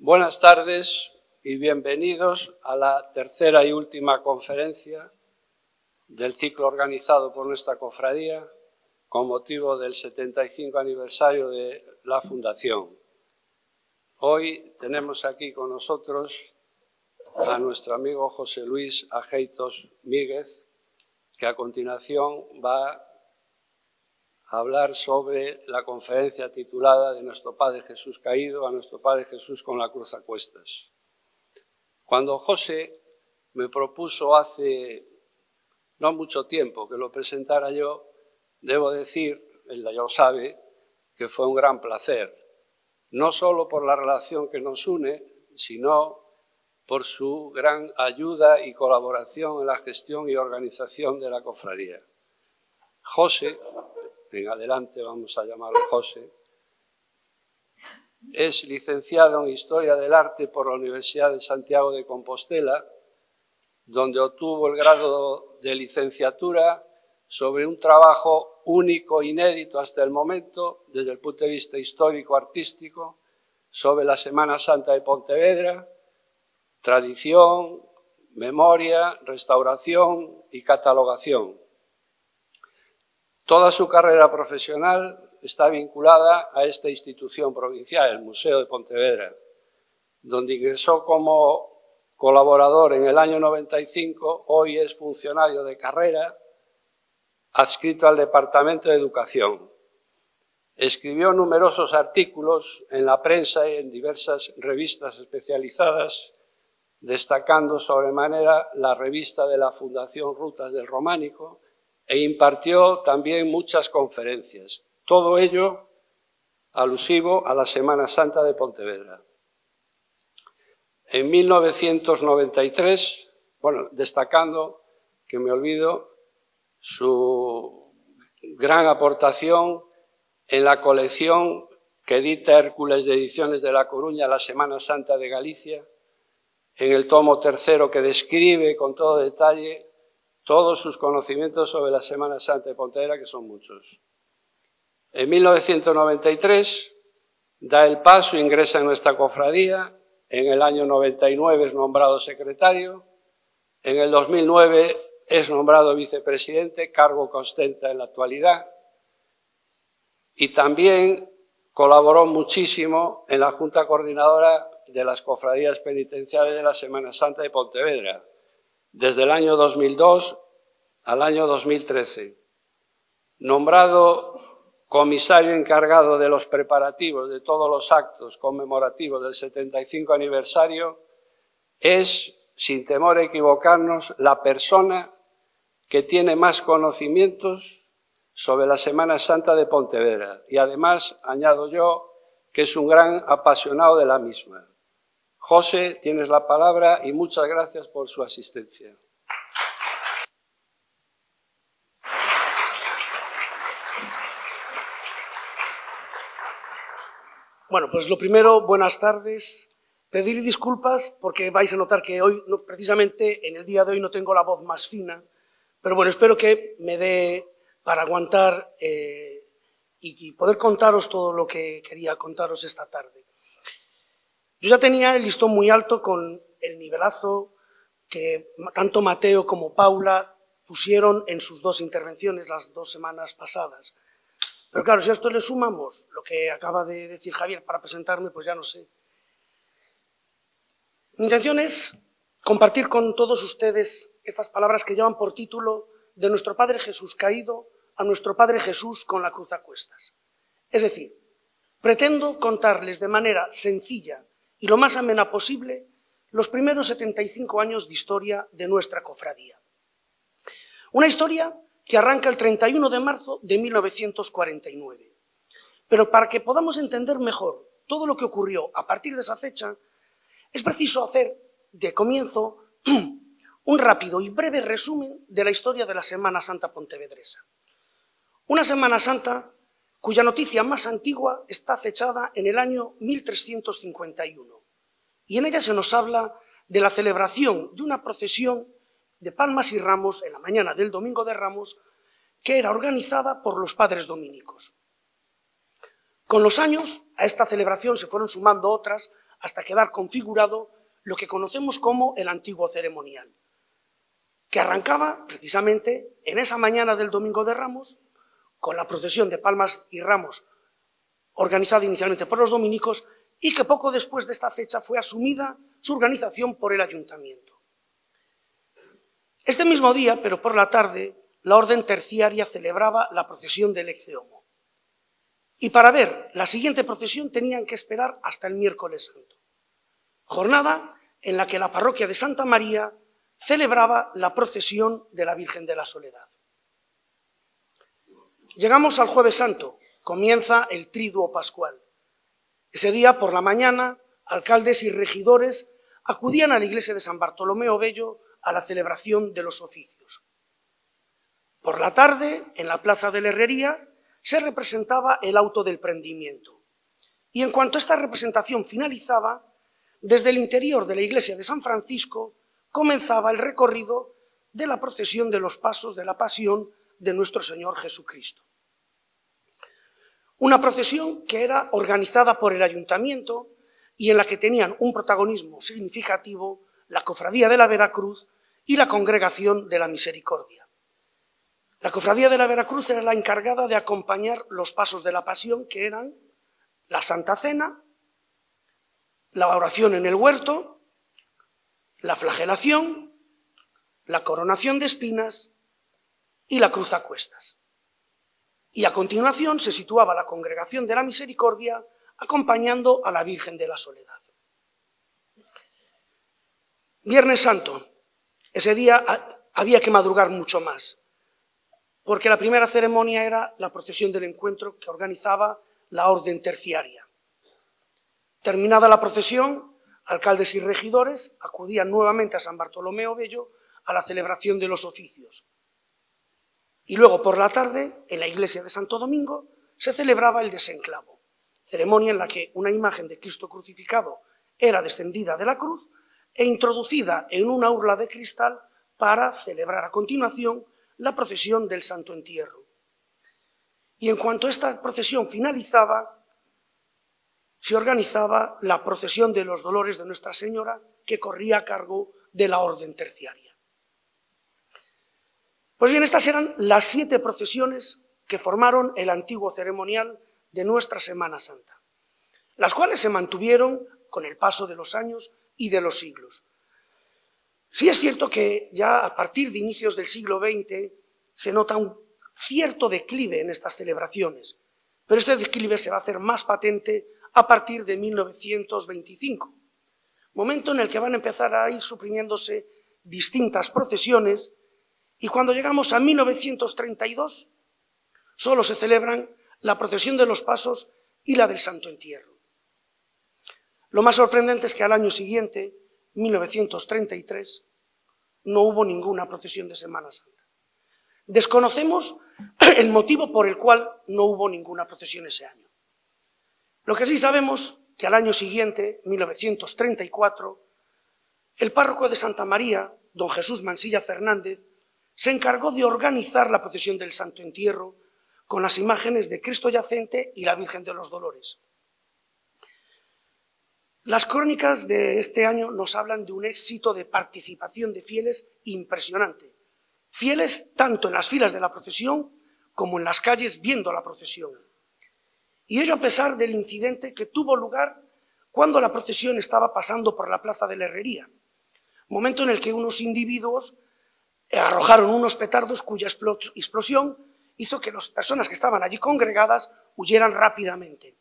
Buenas tardes y bienvenidos a la tercera y última conferencia del ciclo organizado por nuestra cofradía con motivo del 75 aniversario de la Fundación. Hoy tenemos aquí con nosotros a nuestro amigo José Luis Ajeitos Míguez, que a continuación va hablar sobre la conferencia titulada de nuestro Padre Jesús caído a nuestro Padre Jesús con la cruz a cuestas. Cuando José me propuso hace no mucho tiempo que lo presentara yo, debo decir, él ya lo sabe, que fue un gran placer, no solo por la relación que nos une, sino por su gran ayuda y colaboración en la gestión y organización de la cofradía. José, en adelante vamos a llamarlo José, es licenciado en Historia del Arte por la Universidad de Santiago de Compostela, donde obtuvo el grado de licenciatura sobre un trabajo único, inédito hasta el momento, desde el punto de vista histórico-artístico, sobre la Semana Santa de Pontevedra, tradición, memoria, restauración y catalogación. Toda su carrera profesional está vinculada a esta institución provincial, el Museo de Pontevedra, donde ingresó como colaborador en el año 95, hoy es funcionario de carrera, adscrito al Departamento de Educación. Escribió numerosos artículos en la prensa y en diversas revistas especializadas, destacando sobremanera la revista de la Fundación Rutas del Románico e impartió también muchas conferencias. Todo ello alusivo a la Semana Santa de Pontevedra. En 1993, bueno, destacando, que me olvido, su gran aportación en la colección que edita Hércules de Ediciones de La Coruña, la Semana Santa de Galicia, en el tomo tercero que describe con todo detalle todos sus conocimientos sobre la Semana Santa de Pontevedra, que son muchos. En 1993 da el paso, ingresa en nuestra cofradía. En el año 99 es nombrado secretario, en el 2009 es nombrado vicepresidente, cargo que ostenta en la actualidad, y también colaboró muchísimo en la Junta Coordinadora de las Cofradías Penitenciales de la Semana Santa de Pontevedra, desde el año 2002 al año 2013. Nombrado comisario encargado de los preparativos de todos los actos conmemorativos del 75 aniversario, es, sin temor a equivocarnos, la persona que tiene más conocimientos sobre la Semana Santa de Pontevedra. Y además, añado yo, que es un gran apasionado de la misma. José, tienes la palabra y muchas gracias por su asistencia. Bueno, pues lo primero, buenas tardes. Pedir disculpas porque vais a notar que hoy, precisamente en el día de hoy, no tengo la voz más fina, pero bueno, espero que me dé para aguantar eh, y poder contaros todo lo que quería contaros esta tarde. Yo ya tenía el listón muy alto con el nivelazo que tanto Mateo como Paula pusieron en sus dos intervenciones las dos semanas pasadas. Pero claro, si a esto le sumamos lo que acaba de decir Javier para presentarme, pues ya no sé. Mi intención es compartir con todos ustedes estas palabras que llevan por título de nuestro Padre Jesús caído a nuestro Padre Jesús con la cruz a cuestas. Es decir, pretendo contarles de manera sencilla y lo más amena posible los primeros 75 años de historia de nuestra cofradía. Una historia que arranca el 31 de marzo de 1949. Pero para que podamos entender mejor todo lo que ocurrió a partir de esa fecha, es preciso hacer de comienzo un rápido y breve resumen de la historia de la Semana Santa Pontevedresa. Una Semana Santa cuya noticia más antigua está fechada en el año 1351. Y en ella se nos habla de la celebración de una procesión de palmas y ramos en la mañana del domingo de Ramos, que era organizada por los padres dominicos. Con los años, a esta celebración se fueron sumando otras hasta quedar configurado lo que conocemos como el antiguo ceremonial, que arrancaba precisamente en esa mañana del Domingo de Ramos, con la procesión de palmas y ramos organizada inicialmente por los dominicos y que poco después de esta fecha fue asumida su organización por el ayuntamiento. Este mismo día, pero por la tarde, la orden terciaria celebraba la procesión del Exceomo. Y para ver la siguiente procesión tenían que esperar hasta el miércoles santo. Jornada en la que la parroquia de Santa María celebraba la procesión de la Virgen de la Soledad. Llegamos al jueves santo, comienza el triduo pascual. Ese día, por la mañana, alcaldes y regidores acudían a la iglesia de San Bartolomeo Bello a la celebración de los oficios. Por la tarde, en la plaza de la Herrería, se representaba el auto del prendimiento. Y en cuanto esta representación finalizaba, desde el interior de la iglesia de San Francisco comenzaba el recorrido de la procesión de los pasos de la pasión de nuestro Señor Jesucristo. Una procesión que era organizada por el ayuntamiento y en la que tenían un protagonismo significativo la Cofradía de la Veracruz y la Congregación de la Misericordia. La Cofradía de la Veracruz era la encargada de acompañar los pasos de la Pasión, que eran la Santa Cena, la oración en el huerto, la flagelación, la coronación de espinas y la cruz a cuestas. Y a continuación se situaba la Congregación de la Misericordia acompañando a la Virgen de la Soledad. Viernes Santo. Ese día había que madrugar mucho más, porque la primera ceremonia era la procesión del encuentro que organizaba la orden terciaria. Terminada la procesión, alcaldes y regidores acudían nuevamente a San Bartolomeo Bello a la celebración de los oficios. Y luego por la tarde, en la iglesia de Santo Domingo, se celebraba el desenclavo, ceremonia en la que una imagen de Cristo crucificado era descendida de la cruz e introducida en una urla de cristal para celebrar a continuación la procesión del Santo Entierro. Y en cuanto esta procesión finalizaba, se organizaba la procesión de los dolores de Nuestra Señora que corría a cargo de la orden terciaria. Pues bien, estas eran las siete procesiones que formaron el antiguo ceremonial de nuestra Semana Santa, las cuales se mantuvieron con el paso de los años y de los siglos. Sí es cierto que ya a partir de inicios del siglo XX se nota un cierto declive en estas celebraciones, pero este declive se va a hacer más patente a partir de 1925, momento en el que van a empezar a ir suprimiéndose distintas procesiones y cuando llegamos a 1932 solo se celebran la procesión de los pasos y la del Santo Entierro. Lo más sorprendente es que al año siguiente, 1933, no hubo ninguna procesión de Semana Santa. Desconocemos el motivo por el cual no hubo ninguna procesión ese año. Lo que sí sabemos que al año siguiente, 1934, el párroco de Santa María, don Jesús Mansilla Fernández, se encargó de organizar la procesión del Santo Entierro con las imágenes de Cristo yacente y la Virgen de los Dolores. Las crónicas de este año nos hablan de un éxito de participación de fieles impresionante. Fieles tanto en las filas de la procesión como en las calles viendo la procesión. Y ello a pesar del incidente que tuvo lugar cuando la procesión estaba pasando por la plaza de la Herrería, momento en el que unos individuos arrojaron unos petardos cuya explosión hizo que las personas que estaban allí congregadas huyeran rápidamente.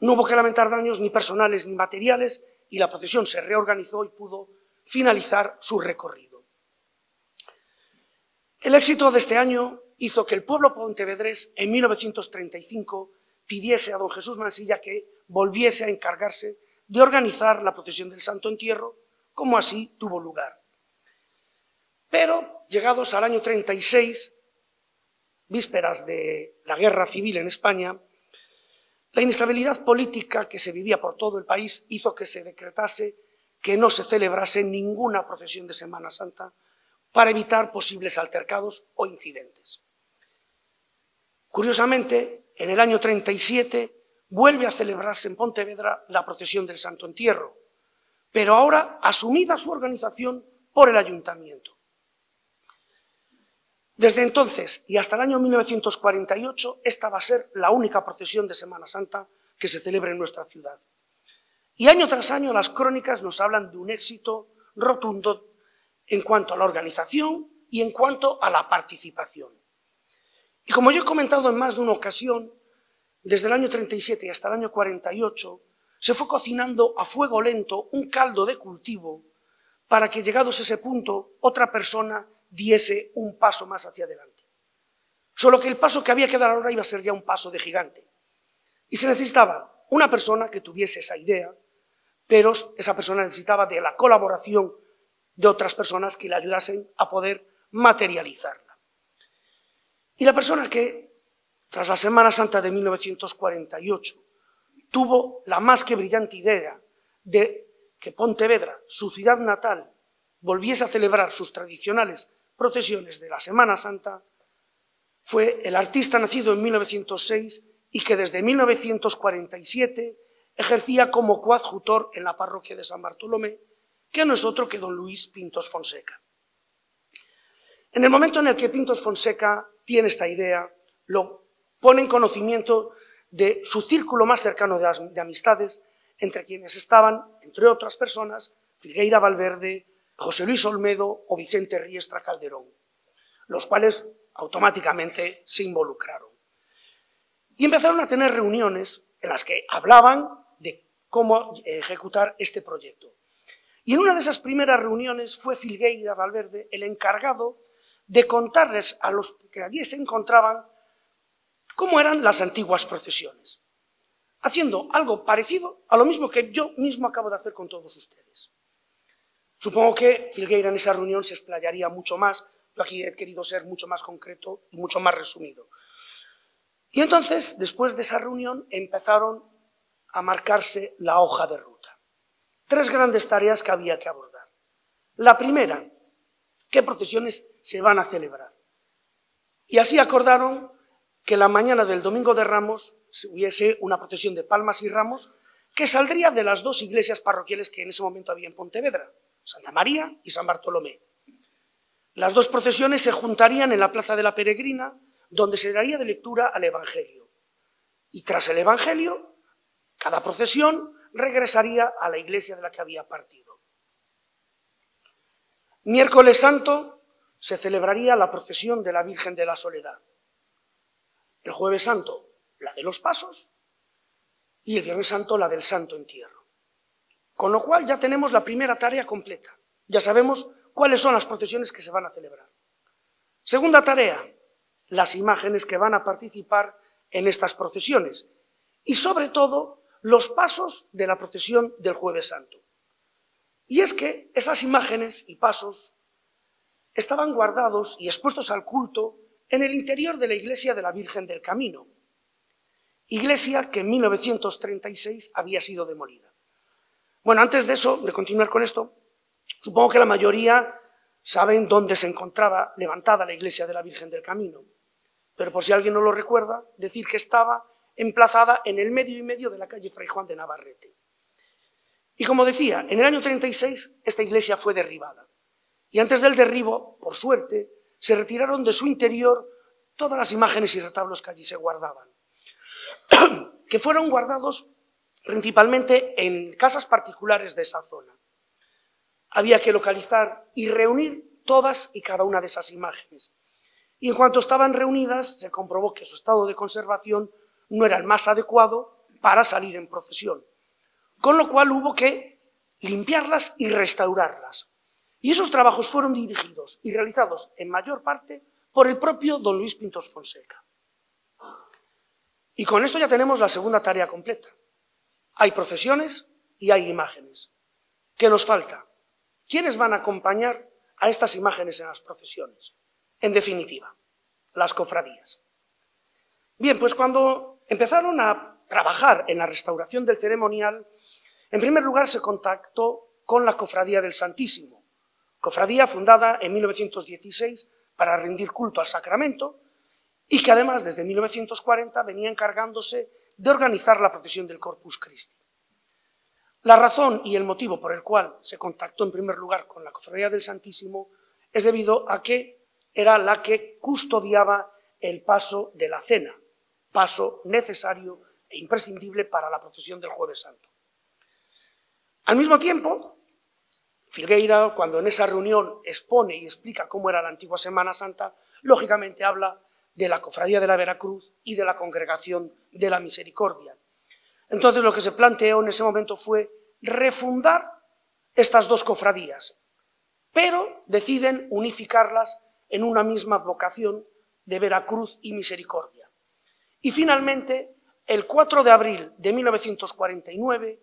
No hubo que lamentar daños ni personales ni materiales y la procesión se reorganizó y pudo finalizar su recorrido. El éxito de este año hizo que el pueblo pontevedrés en 1935 pidiese a don Jesús Mansilla que volviese a encargarse de organizar la procesión del Santo Entierro, como así tuvo lugar. Pero, llegados al año 36, vísperas de la guerra civil en España, la inestabilidad política que se vivía por todo el país hizo que se decretase que no se celebrase ninguna procesión de Semana Santa para evitar posibles altercados o incidentes. Curiosamente, en el año 37 vuelve a celebrarse en Pontevedra la procesión del Santo Entierro, pero ahora asumida su organización por el ayuntamiento. Desde entonces y hasta el año 1948, esta va a ser la única procesión de Semana Santa que se celebra en nuestra ciudad. Y año tras año las crónicas nos hablan de un éxito rotundo en cuanto a la organización y en cuanto a la participación. Y como yo he comentado en más de una ocasión, desde el año 37 y hasta el año 48 se fue cocinando a fuego lento un caldo de cultivo para que llegados a ese punto otra persona diese un paso más hacia adelante. Solo que el paso que había que dar ahora iba a ser ya un paso de gigante. Y se necesitaba una persona que tuviese esa idea, pero esa persona necesitaba de la colaboración de otras personas que le ayudasen a poder materializarla. Y la persona que, tras la Semana Santa de 1948, tuvo la más que brillante idea de que Pontevedra, su ciudad natal, volviese a celebrar sus tradicionales procesiones de la Semana Santa, fue el artista nacido en 1906 y que desde 1947 ejercía como coadjutor en la parroquia de San Bartolomé, que no es otro que don Luis Pintos Fonseca. En el momento en el que Pintos Fonseca tiene esta idea, lo pone en conocimiento de su círculo más cercano de, amistades, entre quienes estaban, entre otras personas, Figueira Valverde, José Luis Olmedo o Vicente Riestra Calderón, los cuales automáticamente se involucraron. Y empezaron a tener reuniones en las que hablaban de cómo ejecutar este proyecto. Y en una de esas primeras reuniones fue Filgueira Valverde el encargado de contarles a los que allí se encontraban cómo eran las antiguas procesiones, haciendo algo parecido a lo mismo que yo mismo acabo de hacer con todos ustedes. Supongo que Filgueira en esa reunión se explayaría mucho más, yo aquí he querido ser mucho más concreto y mucho más resumido. Y entonces, después de esa reunión, empezaron a marcarse la hoja de ruta. Tres grandes tareas que había que abordar. La primera, qué procesiones se van a celebrar. Y así acordaron que la mañana del Domingo de Ramos hubiese una procesión de palmas y ramos que saldría de las dos iglesias parroquiales que en ese momento había en Pontevedra. Santa María y San Bartolomé. Las dos procesiones se juntarían en la Plaza de la Peregrina, donde se daría de lectura al Evangelio. Y tras el Evangelio, cada procesión regresaría a la iglesia de la que había partido. Miércoles Santo se celebraría la procesión de la Virgen de la Soledad. El Jueves Santo, la de los Pasos, y el Viernes Santo, la del Santo Entierro. Con lo cual ya tenemos la primera tarea completa. Ya sabemos cuáles son las procesiones que se van a celebrar. Segunda tarea, las imágenes que van a participar en estas procesiones y sobre todo los pasos de la procesión del jueves santo. Y es que esas imágenes y pasos estaban guardados y expuestos al culto en el interior de la iglesia de la Virgen del Camino, iglesia que en 1936 había sido demolida. Bueno, antes de eso, de continuar con esto, supongo que la mayoría saben dónde se encontraba levantada la iglesia de la Virgen del Camino. Pero por si alguien no lo recuerda, decir que estaba emplazada en el medio y medio de la calle Fray Juan de Navarrete. Y como decía, en el año 36 esta iglesia fue derribada. Y antes del derribo, por suerte, se retiraron de su interior todas las imágenes y retablos que allí se guardaban, que fueron guardados principalmente en casas particulares de esa zona. Había que localizar y reunir todas y cada una de esas imágenes. Y en cuanto estaban reunidas, se comprobó que su estado de conservación no era el más adecuado para salir en procesión. Con lo cual hubo que limpiarlas y restaurarlas. Y esos trabajos fueron dirigidos y realizados en mayor parte por el propio don Luis Pintos Fonseca. Y con esto ya tenemos la segunda tarea completa. Hay procesiones y hay imágenes. ¿Qué nos falta? ¿Quiénes van a acompañar a estas imágenes en las procesiones? En definitiva, las cofradías. Bien, pues cuando empezaron a trabajar en la restauración del ceremonial, en primer lugar se contactó con la Cofradía del Santísimo, cofradía fundada en 1916 para rendir culto al sacramento y que además desde 1940 venía encargándose de organizar la procesión del Corpus Christi. La razón y el motivo por el cual se contactó en primer lugar con la Cofradía del Santísimo es debido a que era la que custodiaba el paso de la cena, paso necesario e imprescindible para la procesión del Jueves Santo. Al mismo tiempo, Filgueira, cuando en esa reunión expone y explica cómo era la antigua Semana Santa, lógicamente habla de la Cofradía de la Veracruz y de la Congregación de la Misericordia. Entonces lo que se planteó en ese momento fue refundar estas dos cofradías, pero deciden unificarlas en una misma vocación de Veracruz y Misericordia. Y finalmente, el 4 de abril de 1949,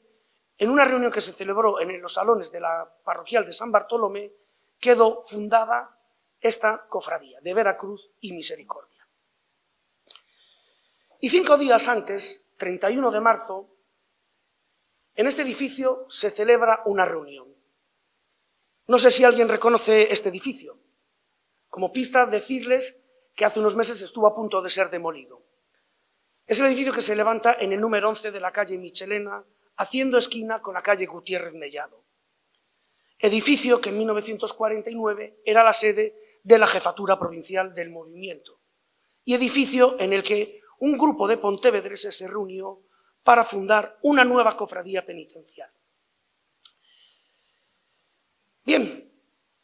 en una reunión que se celebró en los salones de la parroquial de San Bartolomé, quedó fundada esta cofradía de Veracruz y Misericordia. Y cinco días antes, 31 de marzo, en este edificio se celebra una reunión. No sé si alguien reconoce este edificio. Como pista, decirles que hace unos meses estuvo a punto de ser demolido. Es el edificio que se levanta en el número 11 de la calle Michelena, haciendo esquina con la calle Gutiérrez Mellado. Edificio que en 1949 era la sede de la jefatura provincial del movimiento. Y edificio en el que un grupo de pontevedreses se reunió para fundar una nueva cofradía penitencial. Bien,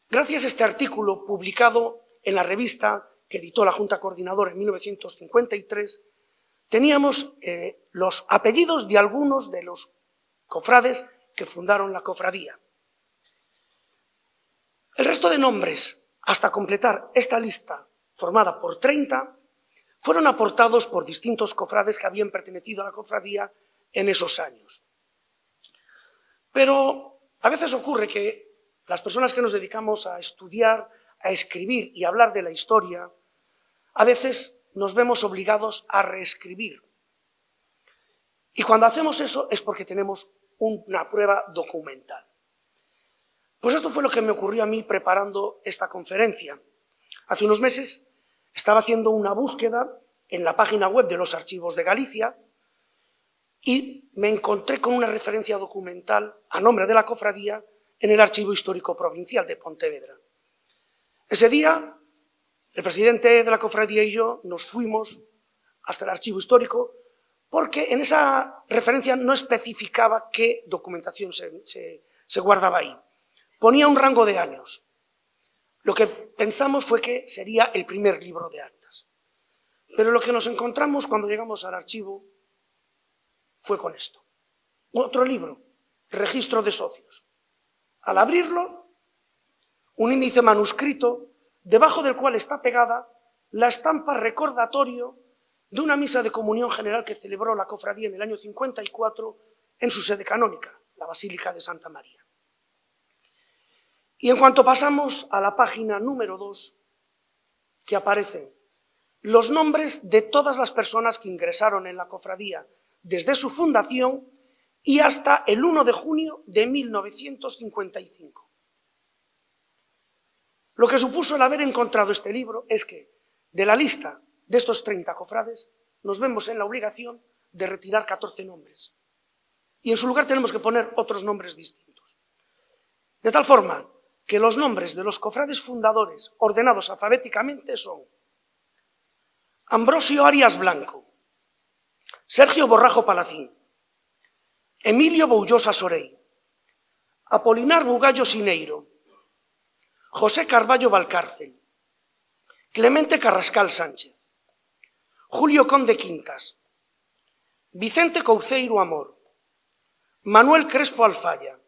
gracias a este artículo publicado en la revista que editó la Junta Coordinadora en 1953, teníamos eh, los apellidos de algunos de los cofrades que fundaron la cofradía. El resto de nombres, hasta completar esta lista formada por 30, fueron aportados por distintos cofrades que habían pertenecido a la cofradía en esos años. Pero a veces ocurre que las personas que nos dedicamos a estudiar, a escribir y a hablar de la historia, a veces nos vemos obligados a reescribir. Y cuando hacemos eso es porque tenemos una prueba documental. Pues esto fue lo que me ocurrió a mí preparando esta conferencia. Hace unos meses estaba haciendo una búsqueda en la página web de los archivos de Galicia y me encontré con una referencia documental a nombre de la cofradía en el Archivo Histórico Provincial de Pontevedra. Ese día, el presidente de la cofradía y yo nos fuimos hasta el Archivo Histórico porque en esa referencia no especificaba qué documentación se, se guardaba ahí. Ponía un rango de años. Lo que pensamos fue que sería el primer libro de actas. Pero lo que nos encontramos cuando llegamos al archivo fue con esto. Otro libro, Registro de Socios. Al abrirlo, un índice manuscrito, debajo del cual está pegada la estampa recordatorio de una misa de comunión general que celebró la cofradía en el año 54 en su sede canónica, la Basílica de Santa María. Y en cuanto pasamos a la página número 2, que aparecen los nombres de todas las personas que ingresaron en la cofradía desde su fundación y hasta el 1 de junio de 1955. Lo que supuso el haber encontrado este libro es que de la lista de estos 30 cofrades nos vemos en la obligación de retirar 14 nombres. Y en su lugar tenemos que poner otros nombres distintos. De tal forma que los nombres de los cofrades fundadores ordenados alfabéticamente son Ambrosio Arias Blanco, Sergio Borrajo Palacín, Emilio Boullosa Sorey, Apolinar Bugallo Sineiro, José Carballo Valcárcel, Clemente Carrascal Sánchez, Julio Conde Quintas, Vicente Couceiro Amor, Manuel Crespo Alfaya,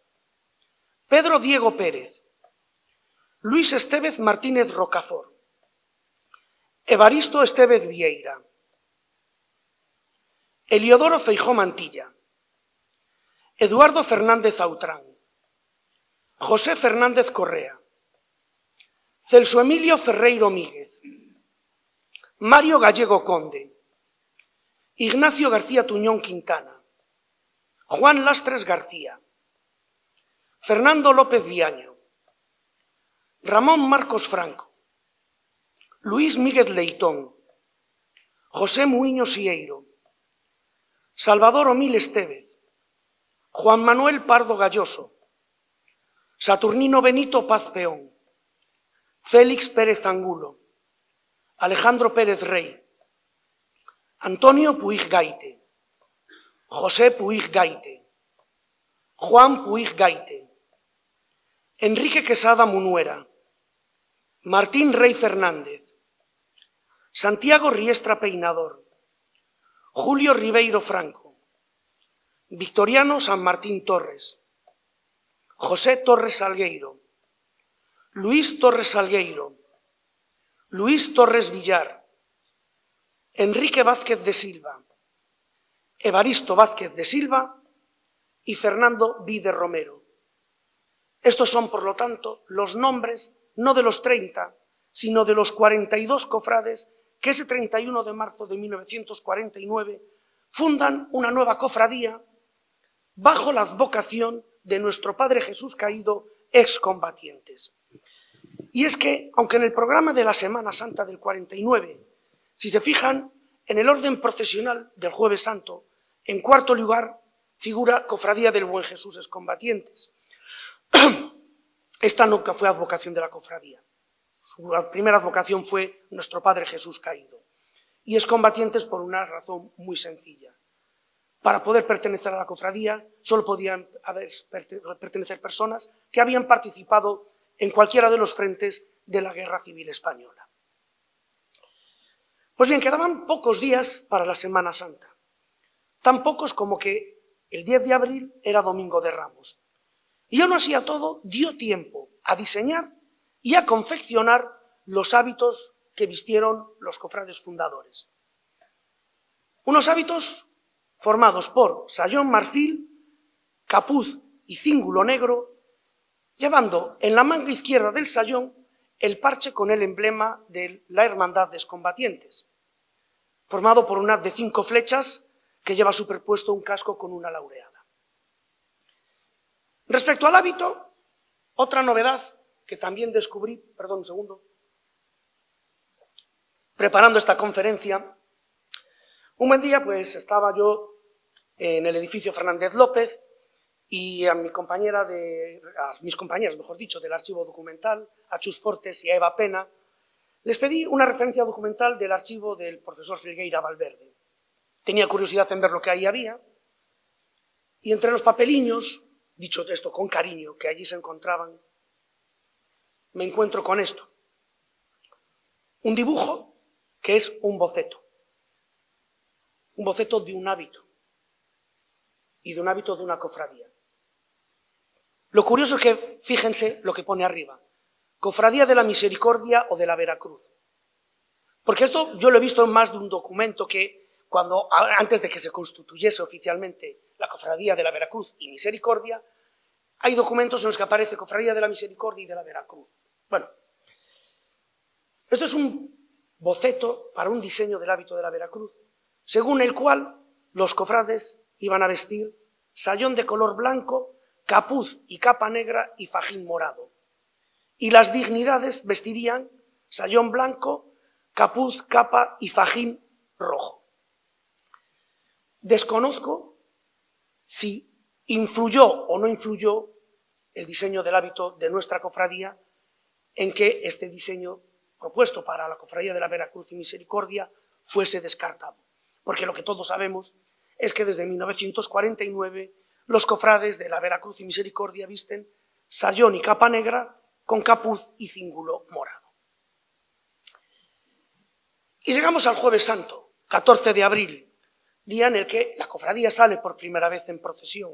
Pedro Diego Pérez, Luis Estevez Martínez Rocafort, Evaristo Estevez Vieira, Eliodoro Feijó Mantilla, Eduardo Fernández Autrán, José Fernández Correa, Celso Emilio Ferreiro Míguez, Mario Gallego Conde, Ignacio García Tuñón Quintana, Juan Lastres García, Fernando López Viaño, Ramón Marcos Franco, Luis Míguez Leitón, José Muiño Sieiro, Salvador Omil Estevez, Juan Manuel Pardo Galloso, Saturnino Benito Paz Peón, Félix Pérez Angulo, Alejandro Pérez Rey, Antonio Puig Gaite, José Puig Gaite, Juan Puig Gaite, Enrique Quesada Munuera, Martín Rey Fernández, Santiago Riestra Peinador, Julio Ribeiro Franco, Victoriano San Martín Torres, José Torres Salgueiro, Luis Torres Salgueiro, Luis Torres Villar, Enrique Vázquez de Silva, Evaristo Vázquez de Silva y Fernando Vide Romero. Estos son, por lo tanto, los nombres no de los 30, sino de los 42 cofrades que ese 31 de marzo de 1949 fundan una nueva cofradía bajo la advocación de nuestro Padre Jesús caído, excombatientes. Y es que, aunque en el programa de la Semana Santa del 49, si se fijan en el orden procesional del Jueves Santo, en cuarto lugar figura Cofradía del Buen Jesús excombatientes. Esta nunca fue advocación de la cofradía. Su primera advocación fue nuestro Padre Jesús caído. Y es combatientes por una razón muy sencilla. Para poder pertenecer a la cofradía solo podían pertenecer personas que habían participado en cualquiera de los frentes de la Guerra Civil Española. Pues bien, quedaban pocos días para la Semana Santa. Tan pocos como que el 10 de abril era Domingo de Ramos. Y aún así a todo dio tiempo a diseñar y a confeccionar los hábitos que vistieron los cofrades fundadores. Unos hábitos formados por sayón marfil, capuz y cíngulo negro, llevando en la manga izquierda del sayón el parche con el emblema de la Hermandad de Excombatientes, formado por una de cinco flechas que lleva superpuesto un casco con una laureada. Respecto al hábito, otra novedad que también descubrí, perdón un segundo, preparando esta conferencia, un buen día pues estaba yo en el edificio Fernández López y a mi mis compañeras, mejor dicho, del archivo documental, a Chus Fortes y a Eva Pena, les pedí una referencia documental del archivo del profesor Filgueira Valverde. Tenía curiosidad en ver lo que ahí había y entre los papeliños dicho esto con cariño, que allí se encontraban, me encuentro con esto. Un dibujo que es un boceto. Un boceto de un hábito. Y de un hábito de una cofradía. Lo curioso es que, fíjense lo que pone arriba. Cofradía de la Misericordia o de la Veracruz. Porque esto yo lo he visto en más de un documento que cuando, antes de que se constituyese oficialmente la Cofradía de la Veracruz y Misericordia, hay documentos en los que aparece Cofradía de la Misericordia y de la Veracruz. Bueno, esto es un boceto para un diseño del hábito de la Veracruz, según el cual los cofrades iban a vestir sayón de color blanco, capuz y capa negra y fajín morado. Y las dignidades vestirían sayón blanco, capuz, capa y fajín rojo. Desconozco si influyó o no influyó el diseño del hábito de nuestra cofradía en que este diseño propuesto para la cofradía de la Veracruz y Misericordia fuese descartado. Porque lo que todos sabemos es que desde 1949 los cofrades de la Veracruz y Misericordia visten sayón y capa negra con capuz y cíngulo morado. Y llegamos al jueves santo, 14 de abril, día en el que la cofradía sale por primera vez en procesión,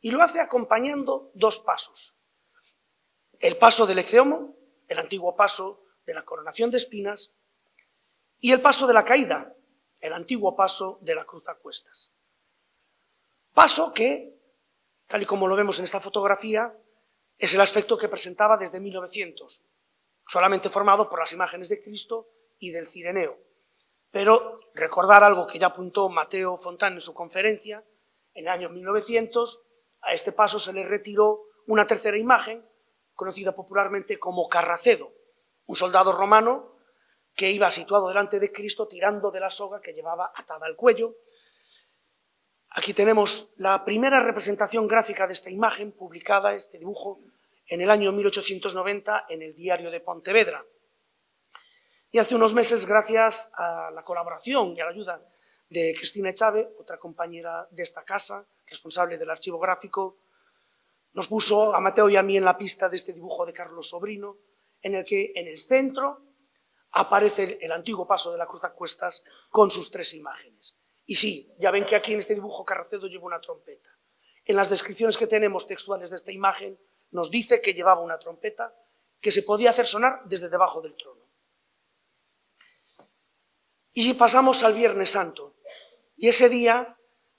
y lo hace acompañando dos pasos. El paso del Ecceomo, el antiguo paso de la coronación de espinas, y el paso de la caída, el antiguo paso de la cruz a cuestas. Paso que, tal y como lo vemos en esta fotografía, es el aspecto que presentaba desde 1900, solamente formado por las imágenes de Cristo y del Cireneo. Pero recordar algo que ya apuntó Mateo Fontán en su conferencia, en el año 1900, a este paso se le retiró una tercera imagen, conocida popularmente como Carracedo, un soldado romano que iba situado delante de Cristo tirando de la soga que llevaba atada al cuello. Aquí tenemos la primera representación gráfica de esta imagen, publicada, este dibujo, en el año 1890 en el diario de Pontevedra. Y hace unos meses, gracias a la colaboración y a la ayuda de Cristina Chávez, otra compañera de esta casa, responsable del archivo gráfico, nos puso a Mateo y a mí en la pista de este dibujo de Carlos Sobrino, en el que en el centro aparece el antiguo paso de la cruz a cuestas con sus tres imágenes. Y sí, ya ven que aquí en este dibujo Carracedo lleva una trompeta. En las descripciones que tenemos textuales de esta imagen nos dice que llevaba una trompeta que se podía hacer sonar desde debajo del trono. Y pasamos al Viernes Santo. Y ese día,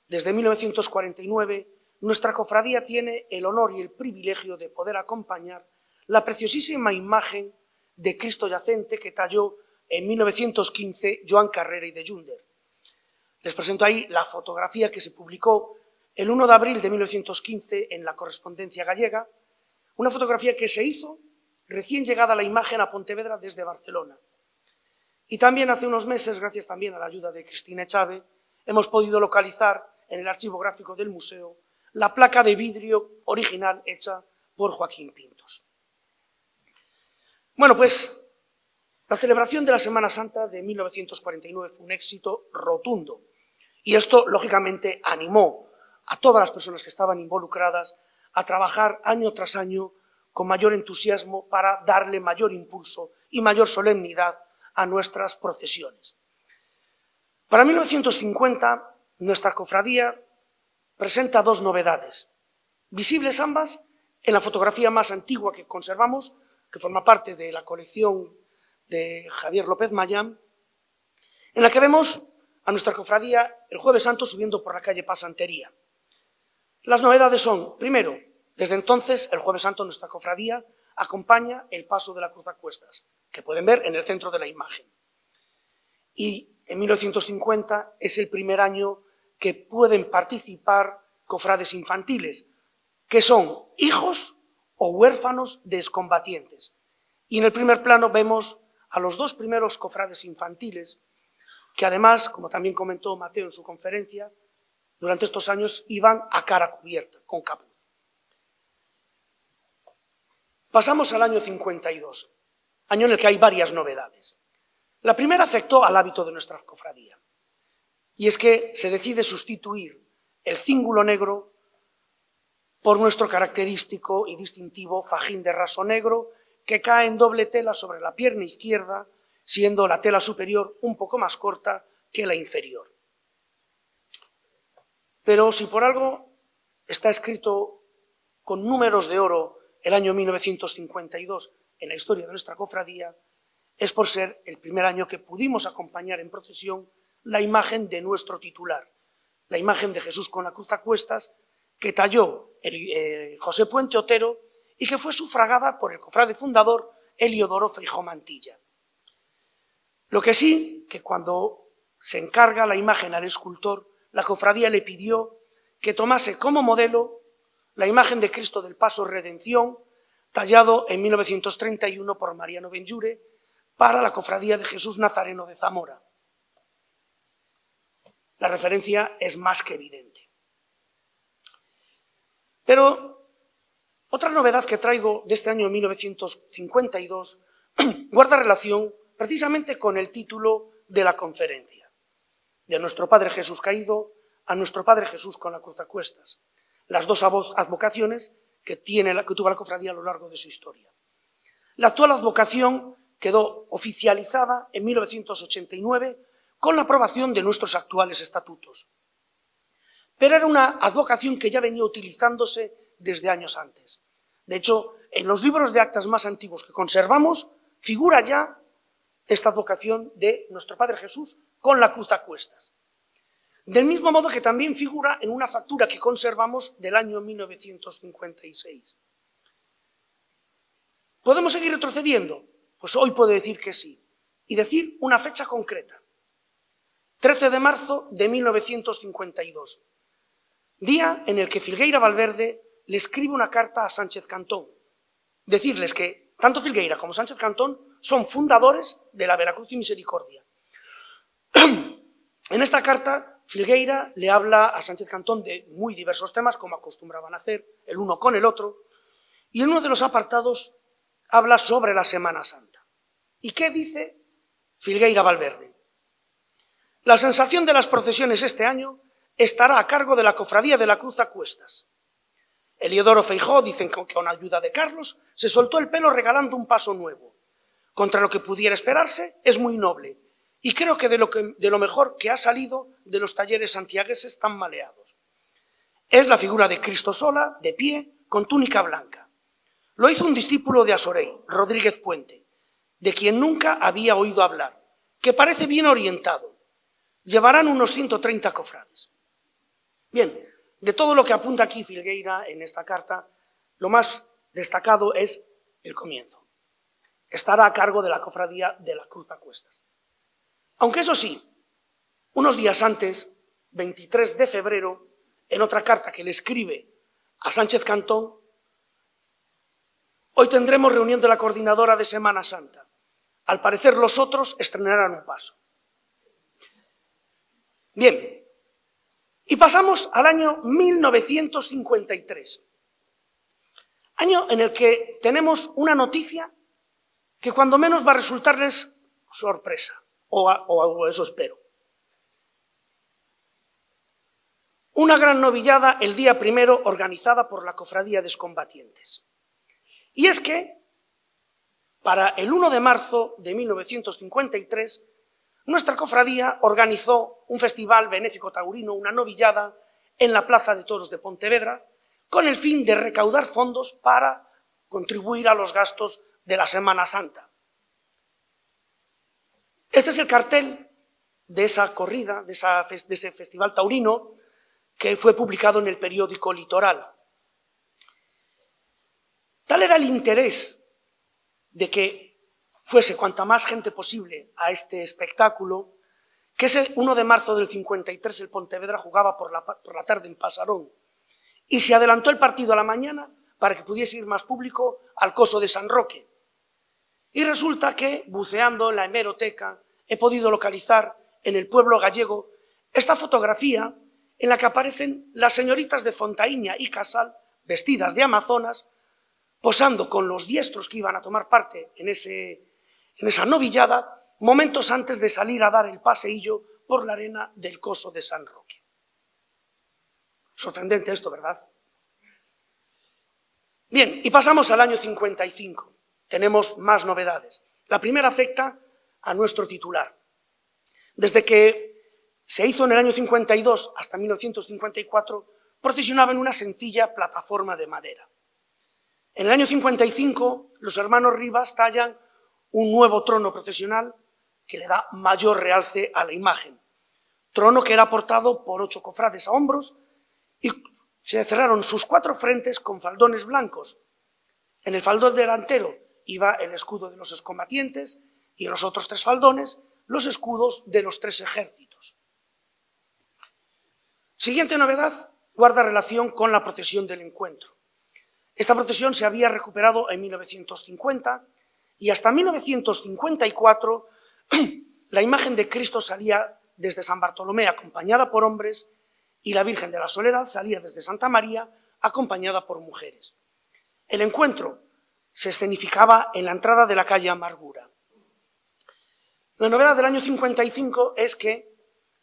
desde 1949, nuestra cofradía tiene el honor y el privilegio de poder acompañar la preciosísima imagen de Cristo yacente que talló en 1915 Joan Carrera y de Junder. Les presento ahí la fotografía que se publicó el 1 de abril de 1915 en la correspondencia gallega, una fotografía que se hizo recién llegada la imagen a Pontevedra desde Barcelona. Y también hace unos meses, gracias también a la ayuda de Cristina Chávez, hemos podido localizar en el archivo gráfico del museo la placa de vidrio original hecha por Joaquín Pintos. Bueno, pues la celebración de la Semana Santa de 1949 fue un éxito rotundo y esto, lógicamente, animó a todas las personas que estaban involucradas a trabajar año tras año con mayor entusiasmo para darle mayor impulso y mayor solemnidad a nuestras procesiones. Para 1950, nuestra cofradía presenta dos novedades, visibles ambas en la fotografía más antigua que conservamos, que forma parte de la colección de Javier López Mayán, en la que vemos a nuestra cofradía el jueves santo subiendo por la calle Pasantería. Las novedades son, primero, desde entonces, el jueves santo nuestra cofradía acompaña el paso de la cruz a cuestas, que pueden ver en el centro de la imagen. Y en 1950 es el primer año que pueden participar cofrades infantiles, que son hijos o huérfanos de excombatientes. Y en el primer plano vemos a los dos primeros cofrades infantiles, que además, como también comentó Mateo en su conferencia, durante estos años iban a cara cubierta, con capuz. Pasamos al año 52, año en el que hay varias novedades. La primera afectó al hábito de nuestra cofradía, y es que se decide sustituir el cíngulo negro por nuestro característico y distintivo fajín de raso negro que cae en doble tela sobre la pierna izquierda, siendo la tela superior un poco más corta que la inferior. Pero si por algo está escrito con números de oro el año 1952 en la historia de nuestra cofradía, es por ser el primer año que pudimos acompañar en procesión la imagen de nuestro titular, la imagen de Jesús con la cruz a cuestas, que talló eh, José Puente Otero y que fue sufragada por el cofrade fundador Eliodoro Frijó Mantilla. Lo que sí, que cuando se encarga la imagen al escultor, la cofradía le pidió que tomase como modelo la imagen de Cristo del Paso Redención, tallado en 1931 por Mariano Benjure, para la cofradía de Jesús Nazareno de Zamora. La referencia es más que evidente. Pero otra novedad que traigo de este año 1952 guarda relación precisamente con el título de la conferencia, de nuestro Padre Jesús caído a nuestro Padre Jesús con la cruz a cuestas, las dos advocaciones que, tiene, que tuvo la cofradía a lo largo de su historia. La actual advocación quedó oficializada en 1989 con la aprobación de nuestros actuales estatutos. Pero era una advocación que ya venía utilizándose desde años antes. De hecho, en los libros de actas más antiguos que conservamos figura ya esta advocación de nuestro Padre Jesús con la cruz a cuestas. Del mismo modo que también figura en una factura que conservamos del año 1956. ¿Podemos seguir retrocediendo? Pues hoy puedo decir que sí. Y decir una fecha concreta. 13 de marzo de 1952. Día en el que Filgueira Valverde le escribe una carta a Sánchez Cantón. Decirles que tanto Filgueira como Sánchez Cantón son fundadores de la Veracruz y Misericordia. en esta carta, Filgueira le habla a Sánchez Cantón de muy diversos temas, como acostumbraban hacer, el uno con el otro, y en uno de los apartados habla sobre la Semana Santa. ¿Y qué dice Filgueira Valverde? La sensación de las procesiones este año estará a cargo de la Cofradía de la Cruz a Cuestas. Eliodoro Feijó, dicen que con ayuda de Carlos, se soltó el pelo regalando un paso nuevo. Contra lo que pudiera esperarse, es muy noble, y creo que de lo, mejor que ha salido de los talleres santiagueses tan maleados. Es la figura de Cristo sola, de pie, con túnica blanca. Lo hizo un discípulo de Asorey, Rodríguez Puente, de quien nunca había oído hablar, que parece bien orientado. Llevarán unos 130 cofrades. Bien, de todo lo que apunta aquí Filgueira en esta carta, lo más destacado es el comienzo. Estará a cargo de la cofradía de la Cruz a Cuestas. Aunque eso sí, unos días antes, 23 de febrero, en otra carta que le escribe a Sánchez Cantón, hoy tendremos reunión de la coordinadora de Semana Santa. Al parecer los otros estrenarán un paso. Bien, y pasamos al año 1953, año en el que tenemos una noticia que cuando menos va a resultarles sorpresa o, algo eso espero. Una gran novillada el día primero organizada por la Cofradía de Excombatientes. Y es que, para el 1 de marzo de 1953, nuestra cofradía organizó un festival benéfico taurino, una novillada, en la Plaza de Toros de Pontevedra, con el fin de recaudar fondos para contribuir a los gastos de la Semana Santa. Este es el cartel de esa corrida, de, ese festival taurino, que fue publicado en el periódico Litoral. Tal era el interés de que fuese cuanta más gente posible a este espectáculo, que ese 1 de marzo del 53 el Pontevedra jugaba por la, por la tarde en Pasarón y se adelantó el partido a la mañana para que pudiese ir más público al coso de San Roque. Y resulta que, buceando en la hemeroteca, he podido localizar en el pueblo gallego esta fotografía en la que aparecen las señoritas de Fontaíña y Casal, vestidas de amazonas, posando con los diestros que iban a tomar parte en, ese, en esa novillada, momentos antes de salir a dar el paseillo por la arena del coso de San Roque. Sorprendente esto, ¿verdad? Bien, y pasamos al año 55 tenemos más novedades. La primera afecta a nuestro titular. Desde que se hizo en el año 52 hasta 1954, procesionaba en una sencilla plataforma de madera. En el año 55, los hermanos Rivas tallan un nuevo trono procesional que le da mayor realce a la imagen. Trono que era portado por ocho cofrades a hombros y se cerraron sus cuatro frentes con faldones blancos. En el faldón delantero iba el escudo de los excombatientes y en los otros tres faldones los escudos de los tres ejércitos. Siguiente novedad guarda relación con la procesión del encuentro. Esta procesión se había recuperado en 1950 y hasta 1954 la imagen de Cristo salía desde San Bartolomé acompañada por hombres y la Virgen de la Soledad salía desde Santa María acompañada por mujeres. El encuentro se escenificaba en la entrada de la calle Amargura. La novedad del año 55 es que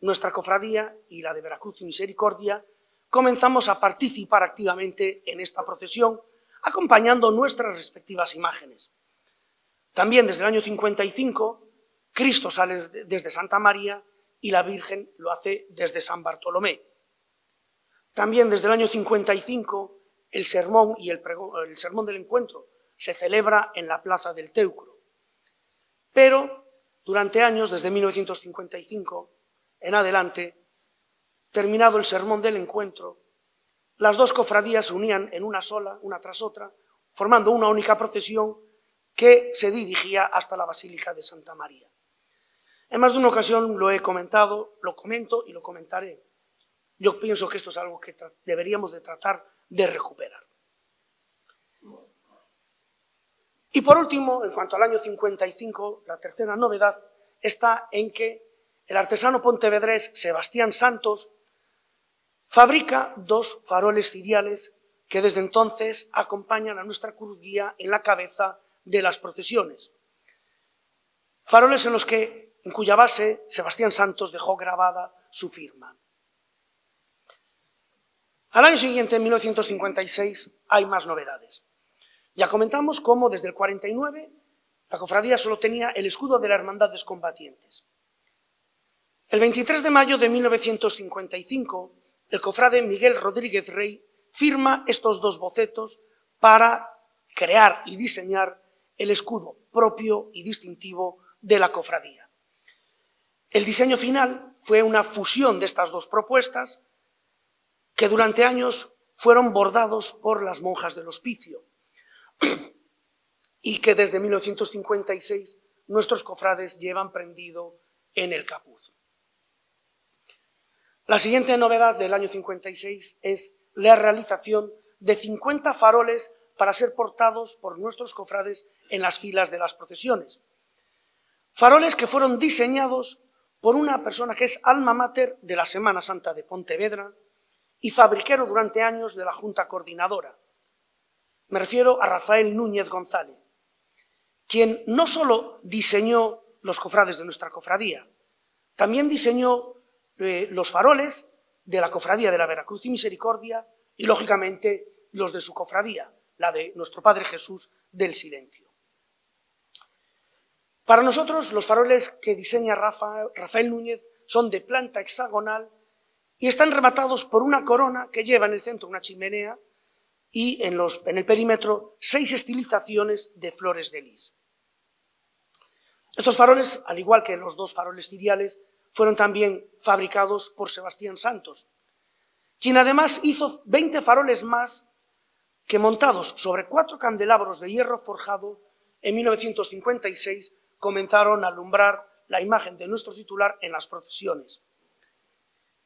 nuestra cofradía y la de Veracruz y Misericordia comenzamos a participar activamente en esta procesión, acompañando nuestras respectivas imágenes. También desde el año 55, Cristo sale desde Santa María y la Virgen lo hace desde San Bartolomé. También desde el año 55, el sermón y el, el sermón del encuentro se celebra en la Plaza del Teucro. Pero durante años, desde 1955 en adelante, terminado el sermón del encuentro, las dos cofradías se unían en una sola, una tras otra, formando una única procesión que se dirigía hasta la Basílica de Santa María. En más de una ocasión lo he comentado, lo comento y lo comentaré. Yo pienso que esto es algo que deberíamos de tratar de recuperar. Y por último, en cuanto al año 55, la tercera novedad está en que el artesano pontevedrés Sebastián Santos fabrica dos faroles ciriales que desde entonces acompañan a nuestra cruz guía en la cabeza de las procesiones. Faroles en los que, en cuya base, Sebastián Santos dejó grabada su firma. Al año siguiente, en 1956, hay más novedades. Ya comentamos cómo desde el 49 la cofradía solo tenía el escudo de la Hermandad de Combatientes. El 23 de mayo de 1955, el cofrade Miguel Rodríguez Rey firma estos dos bocetos para crear y diseñar el escudo propio y distintivo de la cofradía. El diseño final fue una fusión de estas dos propuestas que durante años fueron bordados por las monjas del hospicio y que desde 1956 nuestros cofrades llevan prendido en el capuz. La siguiente novedad del año 56 es la realización de 50 faroles para ser portados por nuestros cofrades en las filas de las procesiones. Faroles que fueron diseñados por una persona que es alma mater de la Semana Santa de Pontevedra y fabriquero durante años de la Junta Coordinadora. Me refiero a Rafael Núñez González, quien no solo diseñó los cofrades de nuestra cofradía, también diseñó eh, los faroles de la cofradía de la Veracruz y Misericordia y, lógicamente, los de su cofradía, la de nuestro Padre Jesús del Silencio. Para nosotros, los faroles que diseña Rafael Núñez son de planta hexagonal y están rematados por una corona que lleva en el centro una chimenea y en, los, en el perímetro seis estilizaciones de flores de lis. Estos faroles, al igual que los dos faroles ciriales, fueron también fabricados por Sebastián Santos, quien además hizo 20 faroles más que montados sobre cuatro candelabros de hierro forjado, en 1956 comenzaron a alumbrar la imagen de nuestro titular en las procesiones.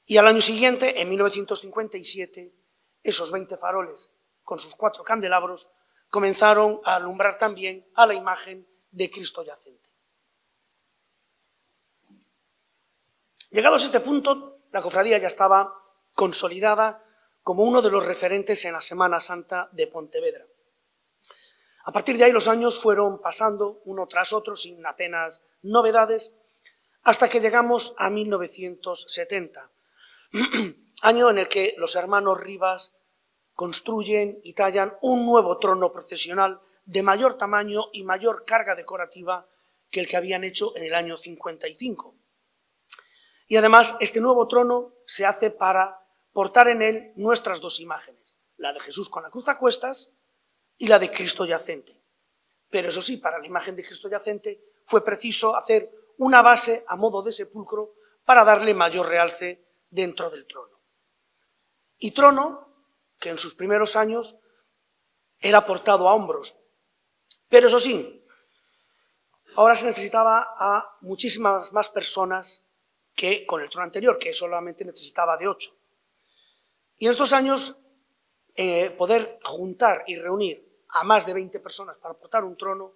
Y al año siguiente, en 1957, esos 20 faroles con sus cuatro candelabros comenzaron a alumbrar también a la imagen de Cristo yacente. Llegados a este punto, la cofradía ya estaba consolidada como uno de los referentes en la Semana Santa de Pontevedra. A partir de ahí los años fueron pasando uno tras otro sin apenas novedades hasta que llegamos a 1970, año en el que los hermanos Rivas construyen y tallan un nuevo trono procesional de mayor tamaño y mayor carga decorativa que el que habían hecho en el año 55. Y además, este nuevo trono se hace para portar en él nuestras dos imágenes, la de Jesús con la cruz a cuestas y la de Cristo yacente. Pero eso sí, para la imagen de Cristo yacente fue preciso hacer una base a modo de sepulcro para darle mayor realce dentro del trono. Y trono que en sus primeros años era portado a hombros. Pero eso sí, ahora se necesitaba a muchísimas más personas que con el trono anterior, que solamente necesitaba de ocho. Y en estos años, eh, poder juntar y reunir a más de 20 personas para portar un trono,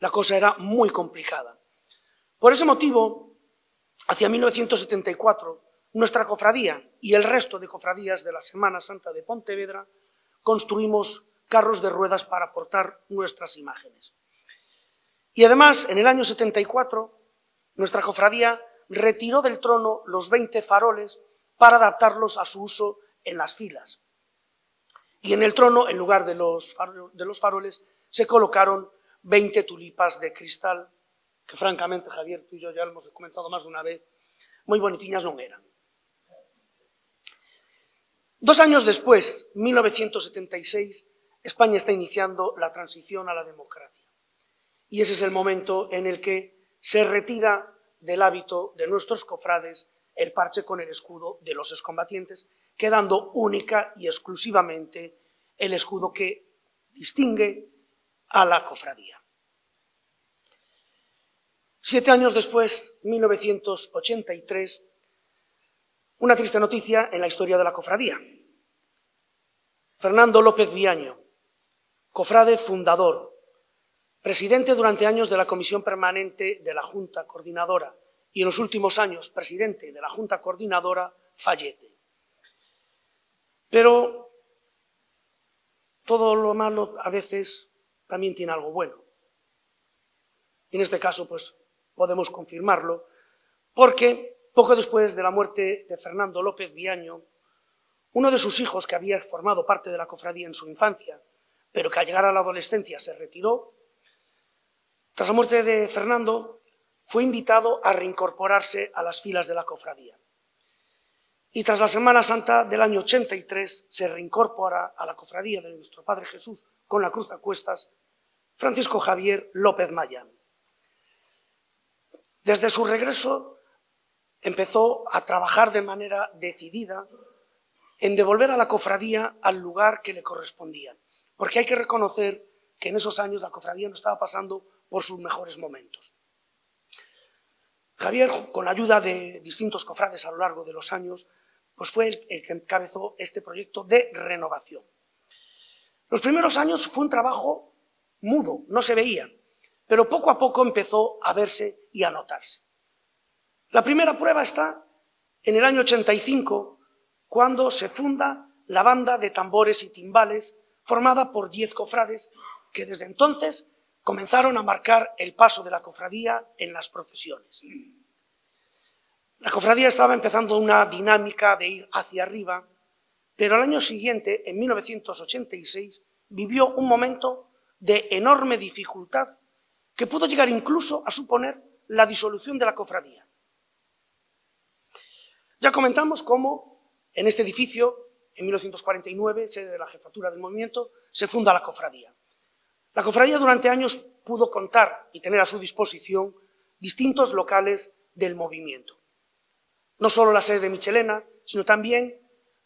la cosa era muy complicada. Por ese motivo, hacia 1974, nuestra cofradía y el resto de cofradías de la Semana Santa de Pontevedra construimos carros de ruedas para portar nuestras imágenes. Y además, en el año 74, nuestra cofradía retiró del trono los 20 faroles para adaptarlos a su uso en las filas. Y en el trono, en lugar de los, de los faroles, se colocaron 20 tulipas de cristal, que francamente, Javier, tú y yo ya lo hemos comentado más de una vez, muy bonitiñas no eran. Dos años después, 1976, España está iniciando la transición a la democracia. Y ese es el momento en el que se retira del hábito de nuestros cofrades el parche con el escudo de los excombatientes, quedando única y exclusivamente el escudo que distingue a la cofradía. Siete años después, 1983, una triste noticia en la historia de la cofradía. Fernando López Viaño, cofrade fundador, presidente durante años de la Comisión Permanente de la Junta Coordinadora y en los últimos años presidente de la Junta Coordinadora, fallece. Pero todo lo malo a veces también tiene algo bueno. Y en este caso, pues podemos confirmarlo, porque poco después de la muerte de Fernando López Viaño, uno de sus hijos, que había formado parte de la cofradía en su infancia, pero que al llegar a la adolescencia se retiró, tras la muerte de Fernando, fue invitado a reincorporarse a las filas de la cofradía. Y tras la Semana Santa del año 83 se reincorpora a la cofradía de nuestro Padre Jesús con la cruz a cuestas Francisco Javier López Mayán. Desde su regreso empezó a trabajar de manera decidida en devolver a la cofradía al lugar que le correspondía, porque hay que reconocer que en esos años la cofradía no estaba pasando por sus mejores momentos. Javier, con la ayuda de distintos cofrades a lo largo de los años, pues fue el, que encabezó este proyecto de renovación. Los primeros años fue un trabajo mudo, no se veía, pero poco a poco empezó a verse y a notarse. La primera prueba está en el año 85, cuando se funda la banda de tambores y timbales, formada por diez cofrades, que desde entonces comenzaron a marcar el paso de la cofradía en las procesiones. La cofradía estaba empezando una dinámica de ir hacia arriba, pero al año siguiente, en 1986, vivió un momento de enorme dificultad que pudo llegar incluso a suponer la disolución de la cofradía. Ya comentamos cómo en este edificio, en 1949, sede de la jefatura del movimiento, se funda la cofradía. La cofradía durante años pudo contar y tener a su disposición distintos locales del movimiento. No solo la sede de Michelena, sino también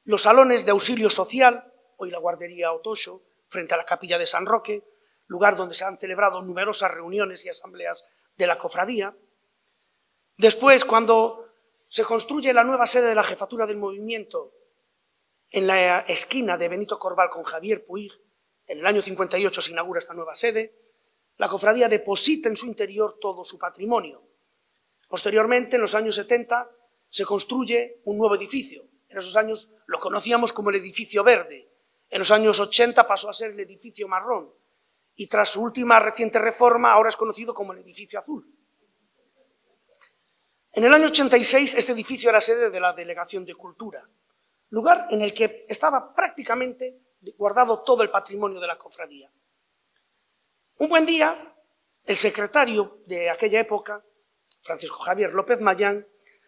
los salones de auxilio social, hoy la guardería Otocho, frente a la capilla de San Roque, lugar donde se han celebrado numerosas reuniones y asambleas de la cofradía. Después, cuando se construye la nueva sede de la jefatura del movimiento en la esquina de Benito Corval con Javier Puig, en el año 58 se inaugura esta nueva sede, la cofradía deposita en su interior todo su patrimonio. Posteriormente, en los años 70, se construye un nuevo edificio. En esos años lo conocíamos como el edificio verde. En los años 80 pasó a ser el edificio marrón. Y tras su última reciente reforma, ahora es conocido como el edificio azul. En el año 86, este edificio era sede de la Delegación de Cultura, lugar en el que estaba prácticamente guardado todo el patrimonio de la cofradía. Un buen día, el secretario de aquella época, Francisco Javier López Mayán,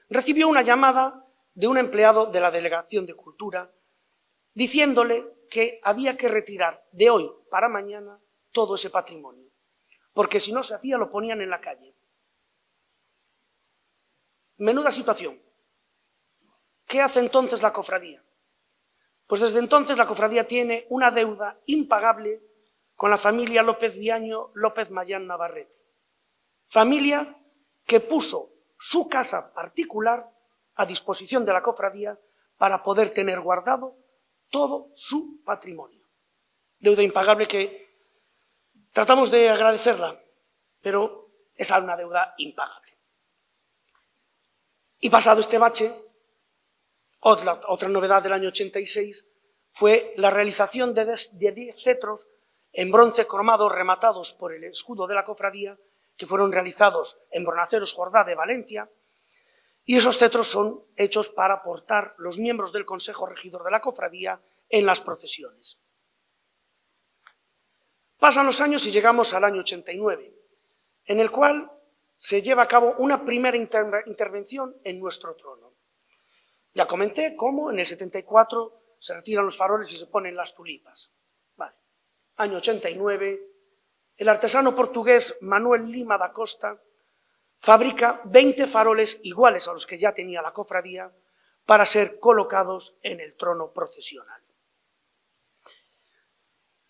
recibió una llamada de un empleado de la Delegación de Cultura diciéndole que había que retirar de hoy para mañana todo ese patrimonio, porque si no se hacía lo ponían en la calle. Menuda situación. ¿Qué hace entonces la cofradía? Pues desde entonces la cofradía tiene una deuda impagable con la familia López Viaño López Mayán Navarrete. Familia que puso su casa particular a disposición de la cofradía para poder tener guardado todo su patrimonio. Deuda impagable que tratamos de agradecerla, pero es una deuda impagable. Y pasado este bache, otra, novedad del año 86 fue la realización de 10 cetros en bronce cromado rematados por el escudo de la cofradía que fueron realizados en Bronaceros Jordá de Valencia, y esos cetros son hechos para portar los miembros del Consejo Regidor de la Cofradía en las procesiones. Pasan los años y llegamos al año 89, en el cual se lleva a cabo una primera intervención en nuestro trono. Ya comenté cómo en el 74 se retiran los faroles y se ponen las tulipas. Año 89, el artesano portugués Manuel Lima da Costa fabrica 20 faroles iguales a los que ya tenía la cofradía para ser colocados en el trono procesional.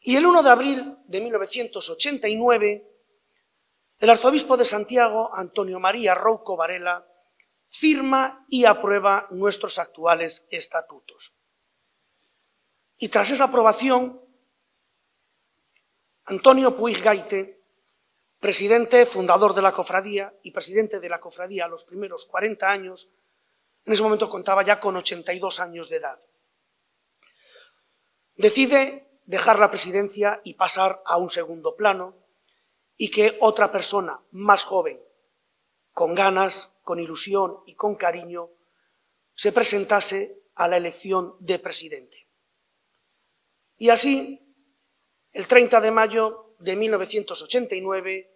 Y el 1 de abril de 1989, el arzobispo de Santiago, Antonio María Rouco Varela, firma y aprueba nuestros actuales estatutos. Y tras esa aprobación, Antonio Puig Gaite presidente fundador de la cofradía y presidente de la cofradía a los primeros 40 años, en ese momento contaba ya con 82 años de edad. Decide dejar la presidencia y pasar a un segundo plano y que otra persona más joven, con ganas, con ilusión y con cariño, se presentase a la elección de presidente. Y así, el 30 de mayo de 1989,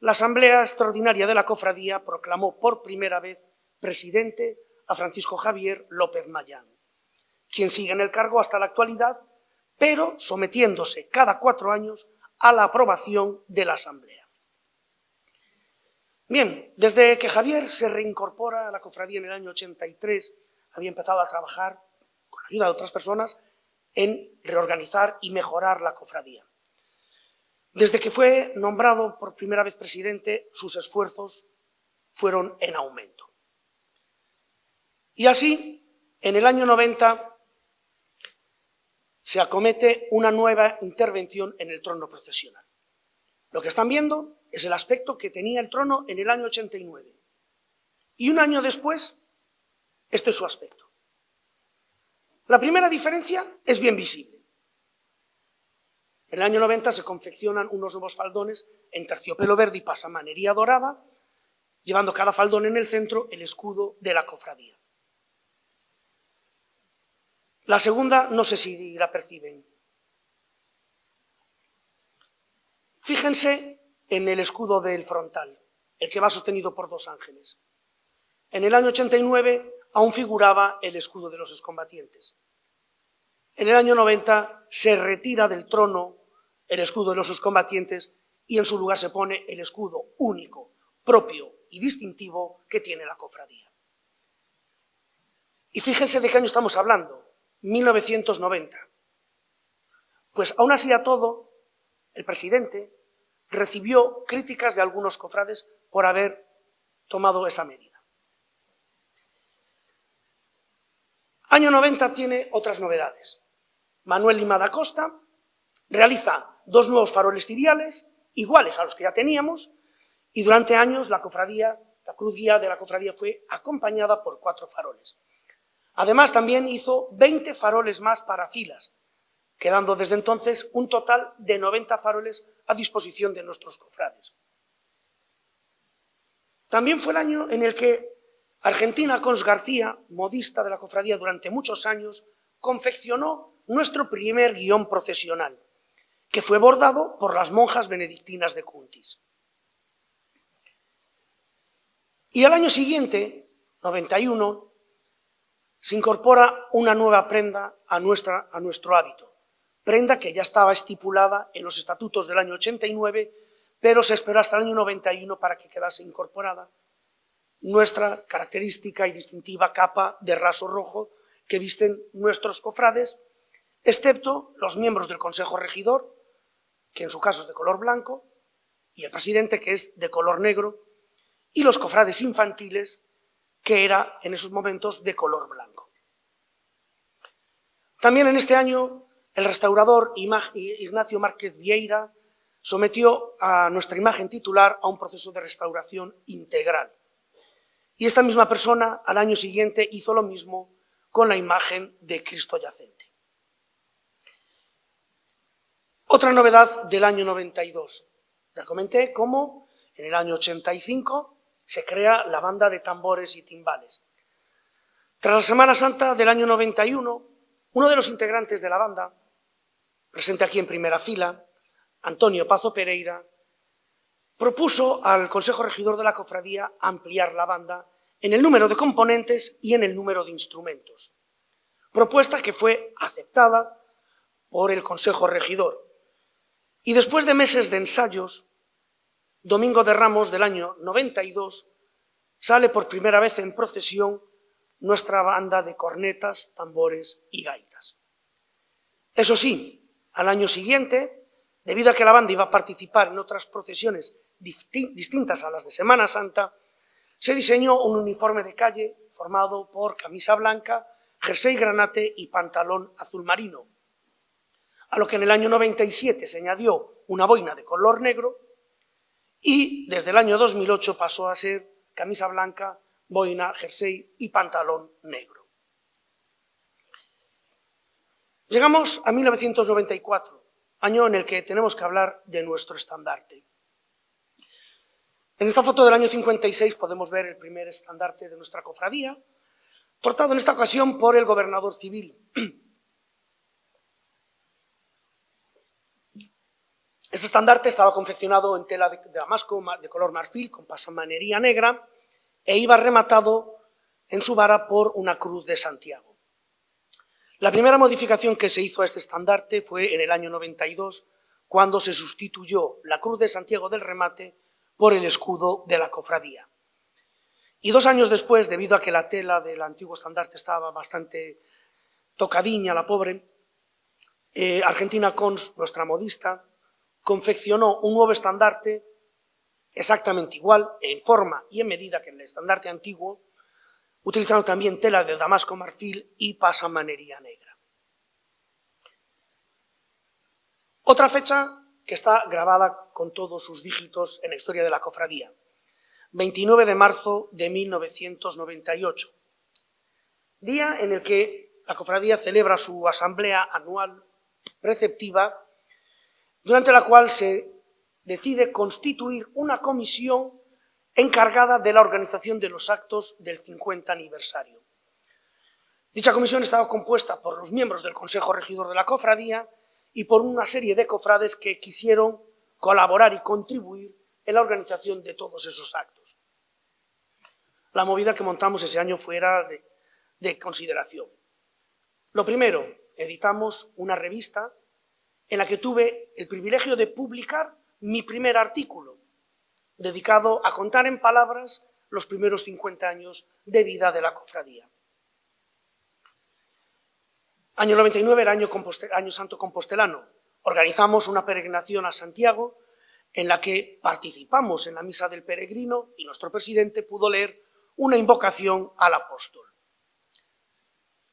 la Asamblea Extraordinaria de la Cofradía proclamó por primera vez presidente a Francisco Javier López Mayán, quien sigue en el cargo hasta la actualidad, pero sometiéndose cada cuatro años a la aprobación de la Asamblea. Bien, desde que Javier se reincorpora a la cofradía en el año 83, había empezado a trabajar, con la ayuda de otras personas, en reorganizar y mejorar la cofradía. Desde que fue nombrado por primera vez presidente, sus esfuerzos fueron en aumento. Y así, en el año 90, se acomete una nueva intervención en el trono procesional. Lo que están viendo es el aspecto que tenía el trono en el año 89. Y un año después, este es su aspecto. La primera diferencia es bien visible. En el año 90 se confeccionan unos nuevos faldones en terciopelo verde y pasamanería dorada, llevando cada faldón en el centro el escudo de la cofradía. La segunda, no sé si la perciben. Fíjense en el escudo del frontal, el que va sostenido por dos ángeles. En el año 89 aún figuraba el escudo de los excombatientes. En el año 90 se retira del trono el escudo de los excombatientes y en su lugar se pone el escudo único, propio y distintivo que tiene la cofradía. Y fíjense de qué año estamos hablando, 1990. Pues aún así a todo, el presidente recibió críticas de algunos cofrades por haber tomado esa medida. Año 90 tiene otras novedades. Manuel Lima da Costa realiza dos nuevos faroles ciriales, iguales a los que ya teníamos, y durante años la cofradía, la cruz guía de la cofradía fue acompañada por cuatro faroles. Además, también hizo 20 faroles más para filas, quedando desde entonces un total de 90 faroles a disposición de nuestros cofrades. También fue el año en el que Argentina Cons García, modista de la cofradía durante muchos años, confeccionó nuestro primer guion procesional, que fue bordado por las monjas benedictinas de Cuntis. Y al año siguiente, 91, se incorpora una nueva prenda a, nuestro hábito, prenda que ya estaba estipulada en los estatutos del año 89, pero se esperó hasta el año 91 para que quedase incorporada nuestra característica y distintiva capa de raso rojo que visten nuestros cofrades, excepto los miembros del Consejo Regidor, que en su caso es de color blanco, y el presidente, que es de color negro, y los cofrades infantiles, que era en esos momentos de color blanco. También en este año, el restaurador Ignacio Márquez Vieira sometió a nuestra imagen titular a un proceso de restauración integral. Y esta misma persona al año siguiente hizo lo mismo con la imagen de Cristo yacente. Otra novedad del año 92. Ya comenté cómo en el año 85 se crea la banda de tambores y timbales. Tras la Semana Santa del año 91, uno de los integrantes de la banda, presente aquí en primera fila, Antonio Pazo Pereira, propuso al Consejo Regidor de la Cofradía ampliar la banda en el número de componentes y en el número de instrumentos. Propuesta que fue aceptada por el Consejo Regidor, y después de meses de ensayos, Domingo de Ramos del año 92, sale por primera vez en procesión nuestra banda de cornetas, tambores y gaitas. Eso sí, al año siguiente, debido a que la banda iba a participar en otras procesiones distintas a las de Semana Santa, se diseñó un uniforme de calle formado por camisa blanca, jersey granate y pantalón azul marino, a lo que en el año 97 se añadió una boina de color negro y desde el año 2008 pasó a ser camisa blanca, boina, jersey y pantalón negro. Llegamos a 1994, año en el que tenemos que hablar de nuestro estandarte. En esta foto del año 56 podemos ver el primer estandarte de nuestra cofradía, portado en esta ocasión por el gobernador civil. Este estandarte estaba confeccionado en tela de damasco de color marfil con pasamanería negra e iba rematado en su vara por una cruz de Santiago. La primera modificación que se hizo a este estandarte fue en el año 92, cuando se sustituyó la cruz de Santiago del remate por el escudo de la cofradía. Y dos años después, debido a que la tela del antiguo estandarte estaba bastante tocadiña, la pobre, eh, Argentina Cons, nuestra modista, confeccionó un nuevo estandarte exactamente igual, en forma y en medida que el estandarte antiguo, utilizando también tela de damasco marfil y pasamanería negra. Otra fecha que está grabada con todos sus dígitos en la historia de la cofradía, 29 de marzo de 1998, día en el que la cofradía celebra su asamblea anual receptiva durante la cual se decide constituir una comisión encargada de la organización de los actos del 50 aniversario. Dicha comisión estaba compuesta por los miembros del Consejo Regidor de la Cofradía y por una serie de cofrades que quisieron colaborar y contribuir en la organización de todos esos actos. La movida que montamos ese año fuera de, de consideración. Lo primero, editamos una revista en la que tuve el privilegio de publicar mi primer artículo, dedicado a contar en palabras los primeros 50 años de vida de la cofradía. Año 99 era año, año santo compostelano. Organizamos una peregrinación a Santiago en la que participamos en la misa del peregrino y nuestro presidente pudo leer una invocación al apóstol.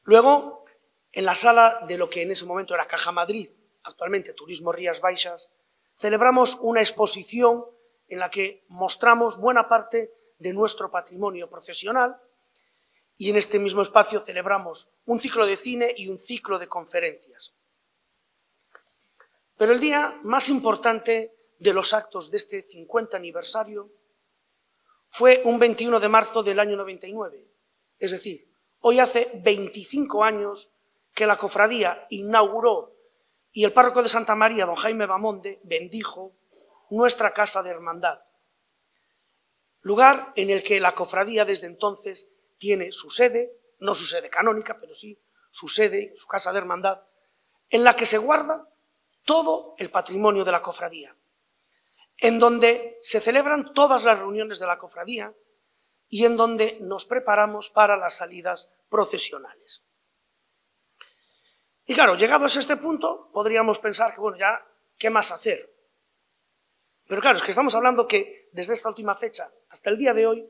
Luego, en la sala de lo que en ese momento era Caja Madrid, actualmente Turismo Rías Baixas, celebramos una exposición en la que mostramos buena parte de nuestro patrimonio profesional y en este mismo espacio celebramos un ciclo de cine y un ciclo de conferencias. Pero el día más importante de los actos de este 50 aniversario fue un 21 de marzo del año 99. Es decir, hoy hace 25 años que la cofradía inauguró y el párroco de Santa María, don Jaime Bamonde, bendijo nuestra casa de hermandad, lugar en el que la cofradía desde entonces tiene su sede, no su sede canónica, pero sí su sede, su casa de hermandad, en la que se guarda todo el patrimonio de la cofradía, en donde se celebran todas las reuniones de la cofradía y en donde nos preparamos para las salidas procesionales. Y claro, llegados a este punto, podríamos pensar que, bueno, ya, ¿qué más hacer? Pero claro, es que estamos hablando que desde esta última fecha hasta el día de hoy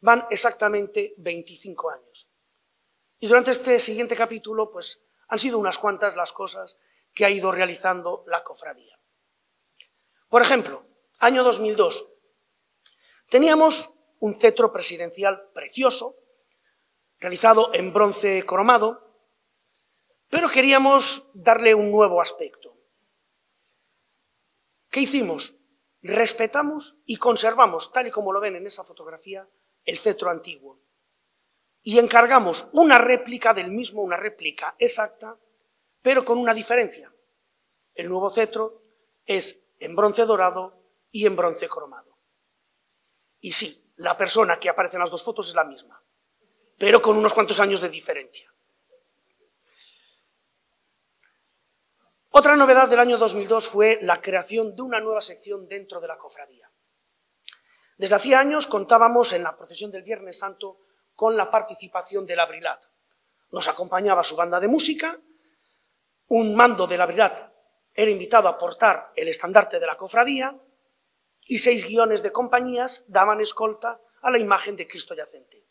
van exactamente 25 años. Y durante este siguiente capítulo, pues han sido unas cuantas las cosas que ha ido realizando la cofradía. Por ejemplo, año 2002, teníamos un cetro presidencial precioso, realizado en bronce cromado, pero queríamos darle un nuevo aspecto. ¿Qué hicimos? Respetamos y conservamos, tal y como lo ven en esa fotografía, el cetro antiguo. Y encargamos una réplica del mismo, una réplica exacta, pero con una diferencia. El nuevo cetro es en bronce dorado y en bronce cromado. Y sí, la persona que aparece en las dos fotos es la misma, pero con unos cuantos años de diferencia. Otra novedad del año 2002 fue la creación de una nueva sección dentro de la cofradía. Desde hacía años contábamos en la procesión del Viernes Santo con la participación del Abrilat. Nos acompañaba su banda de música, un mando del Abrilat era invitado a portar el estandarte de la cofradía y seis guiones de compañías daban escolta a la imagen de Cristo yacente.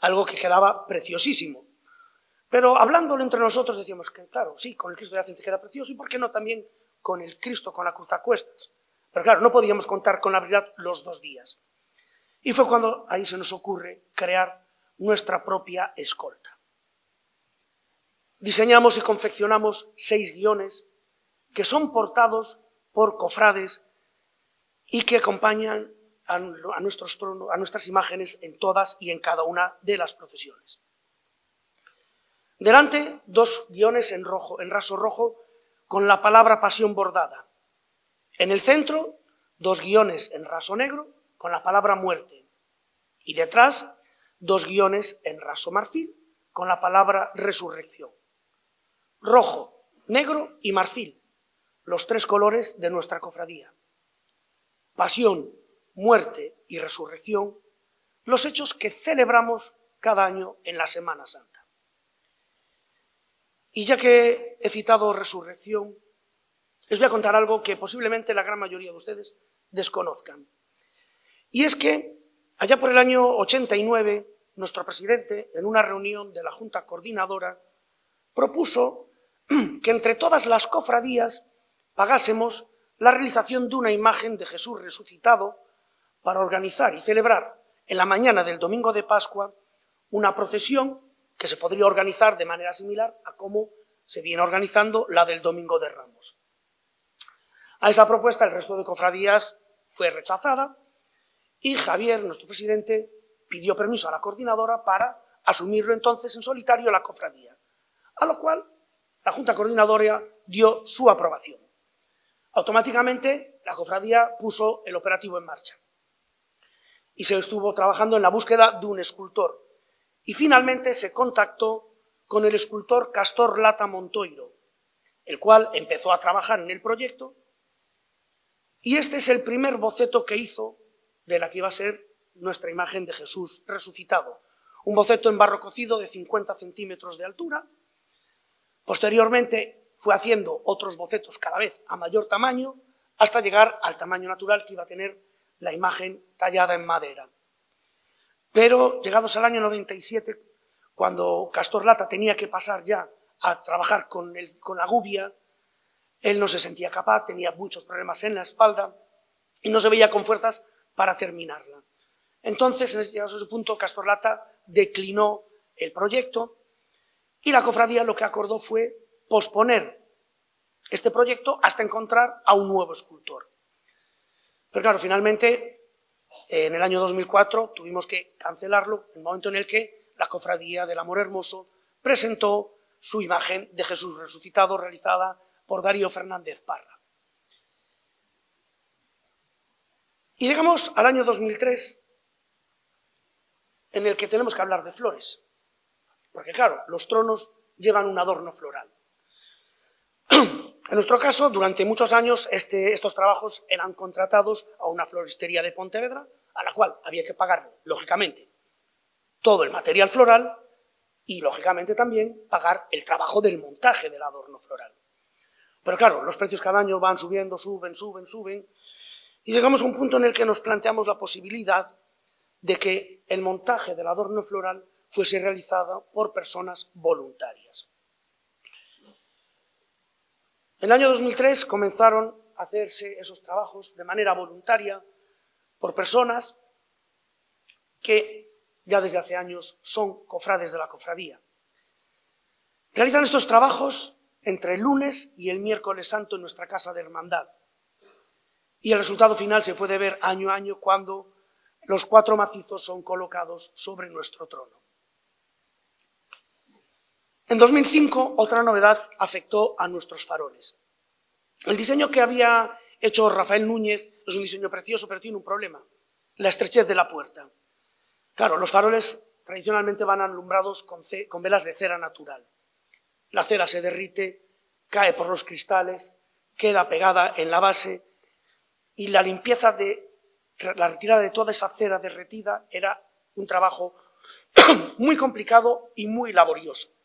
Algo que quedaba preciosísimo, pero hablándolo entre nosotros decíamos que, claro, sí, con el Cristo yacente queda precioso, y por qué no también con el Cristo con la cruz a cuestas. Pero claro, no podíamos contar con la verdad los dos días. Y fue cuando ahí se nos ocurre crear nuestra propia escolta. Diseñamos y confeccionamos seis guiones que son portados por cofrades y que acompañan a, nuestros a nuestras imágenes en todas y en cada una de las procesiones. Delante, dos guiones en, raso rojo con la palabra pasión bordada. En el centro, dos guiones en raso negro con la palabra muerte. Y detrás, dos guiones en raso marfil con la palabra resurrección. Rojo, negro y marfil, los tres colores de nuestra cofradía. Pasión, muerte y resurrección, los hechos que celebramos cada año en la Semana Santa. Y ya que he citado resurrección, les voy a contar algo que posiblemente la gran mayoría de ustedes desconozcan. Y es que allá por el año 89, nuestro presidente, en una reunión de la Junta Coordinadora, propuso que entre todas las cofradías pagásemos la realización de una imagen de Jesús resucitado para organizar y celebrar en la mañana del domingo de Pascua una procesión que se podría organizar de manera similar a cómo se viene organizando la del Domingo de Ramos. A esa propuesta el resto de cofradías fue rechazada y Javier, nuestro presidente, pidió permiso a la coordinadora para asumirlo entonces en solitario la cofradía, a lo cual la Junta Coordinadora dio su aprobación. Automáticamente la cofradía puso el operativo en marcha y se estuvo trabajando en la búsqueda de un escultor y finalmente se contactó con el escultor Castor Lata Montoiro, el cual empezó a trabajar en el proyecto y este es el primer boceto que hizo de la que iba a ser nuestra imagen de Jesús resucitado. Un boceto en barro cocido de 50 centímetros de altura. Posteriormente fue haciendo otros bocetos cada vez a mayor tamaño hasta llegar al tamaño natural que iba a tener la imagen tallada en madera. Pero llegados al año 97, cuando Castor Lata tenía que pasar ya a trabajar con, la gubia, él no se sentía capaz, tenía muchos problemas en la espalda y no se veía con fuerzas para terminarla. Entonces, en ese, ese punto, Castor Lata declinó el proyecto y la cofradía lo que acordó fue posponer este proyecto hasta encontrar a un nuevo escultor. Pero claro, finalmente en el año 2004 tuvimos que cancelarlo, en el momento en el que la Cofradía del Amor Hermoso presentó su imagen de Jesús resucitado realizada por Darío Fernández Parra. Y llegamos al año 2003, en el que tenemos que hablar de flores. Porque claro, los tronos llevan un adorno floral. En nuestro caso, durante muchos años, este, estos trabajos eran contratados a una floristería de Pontevedra, a la cual había que pagar, lógicamente, todo el material floral y, lógicamente, también pagar el trabajo del montaje del adorno floral. Pero claro, los precios cada año van subiendo, suben, suben, suben, y llegamos a un punto en el que nos planteamos la posibilidad de que el montaje del adorno floral fuese realizado por personas voluntarias. En el año 2003 comenzaron a hacerse esos trabajos de manera voluntaria por personas que ya desde hace años son cofrades de la cofradía. Realizan estos trabajos entre el lunes y el miércoles santo en nuestra casa de hermandad. Y el resultado final se puede ver año a año cuando los cuatro macizos son colocados sobre nuestro trono. En 2005, otra novedad afectó a nuestros faroles. El diseño que había hecho Rafael Núñez es un diseño precioso, pero tiene un problema, la estrechez de la puerta. Claro, los faroles tradicionalmente van alumbrados con, con velas de cera natural. La cera se derrite, cae por los cristales, queda pegada en la base y la limpieza de la retirada de toda esa cera derretida era un trabajo muy complicado y muy laborioso.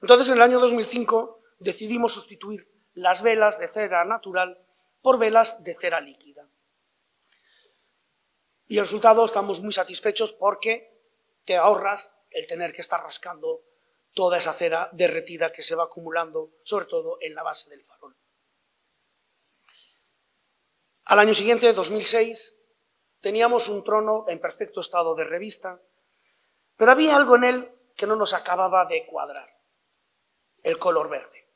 Entonces, en el año 2005 decidimos sustituir las velas de cera natural por velas de cera líquida. Y el resultado estamos muy satisfechos porque te ahorras el tener que estar rascando toda esa cera derretida que se va acumulando, sobre todo en la base del farol. Al año siguiente, 2006, teníamos un trono en perfecto estado de revista, pero había algo en él que no nos acababa de cuadrar, el color verde,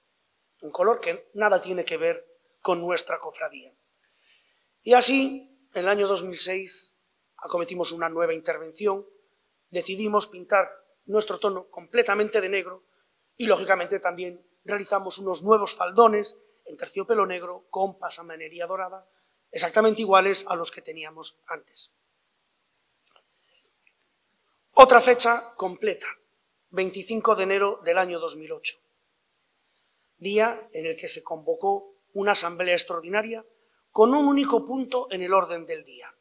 un color que nada tiene que ver con nuestra cofradía. Y así, en el año 2006, acometimos una nueva intervención, decidimos pintar nuestro tono completamente de negro y, lógicamente, también realizamos unos nuevos faldones en terciopelo negro con pasamanería dorada, exactamente iguales a los que teníamos antes. Otra fecha completa, 25 de enero del año 2008, día en el que se convocó una asamblea extraordinaria con un único punto en el orden del día,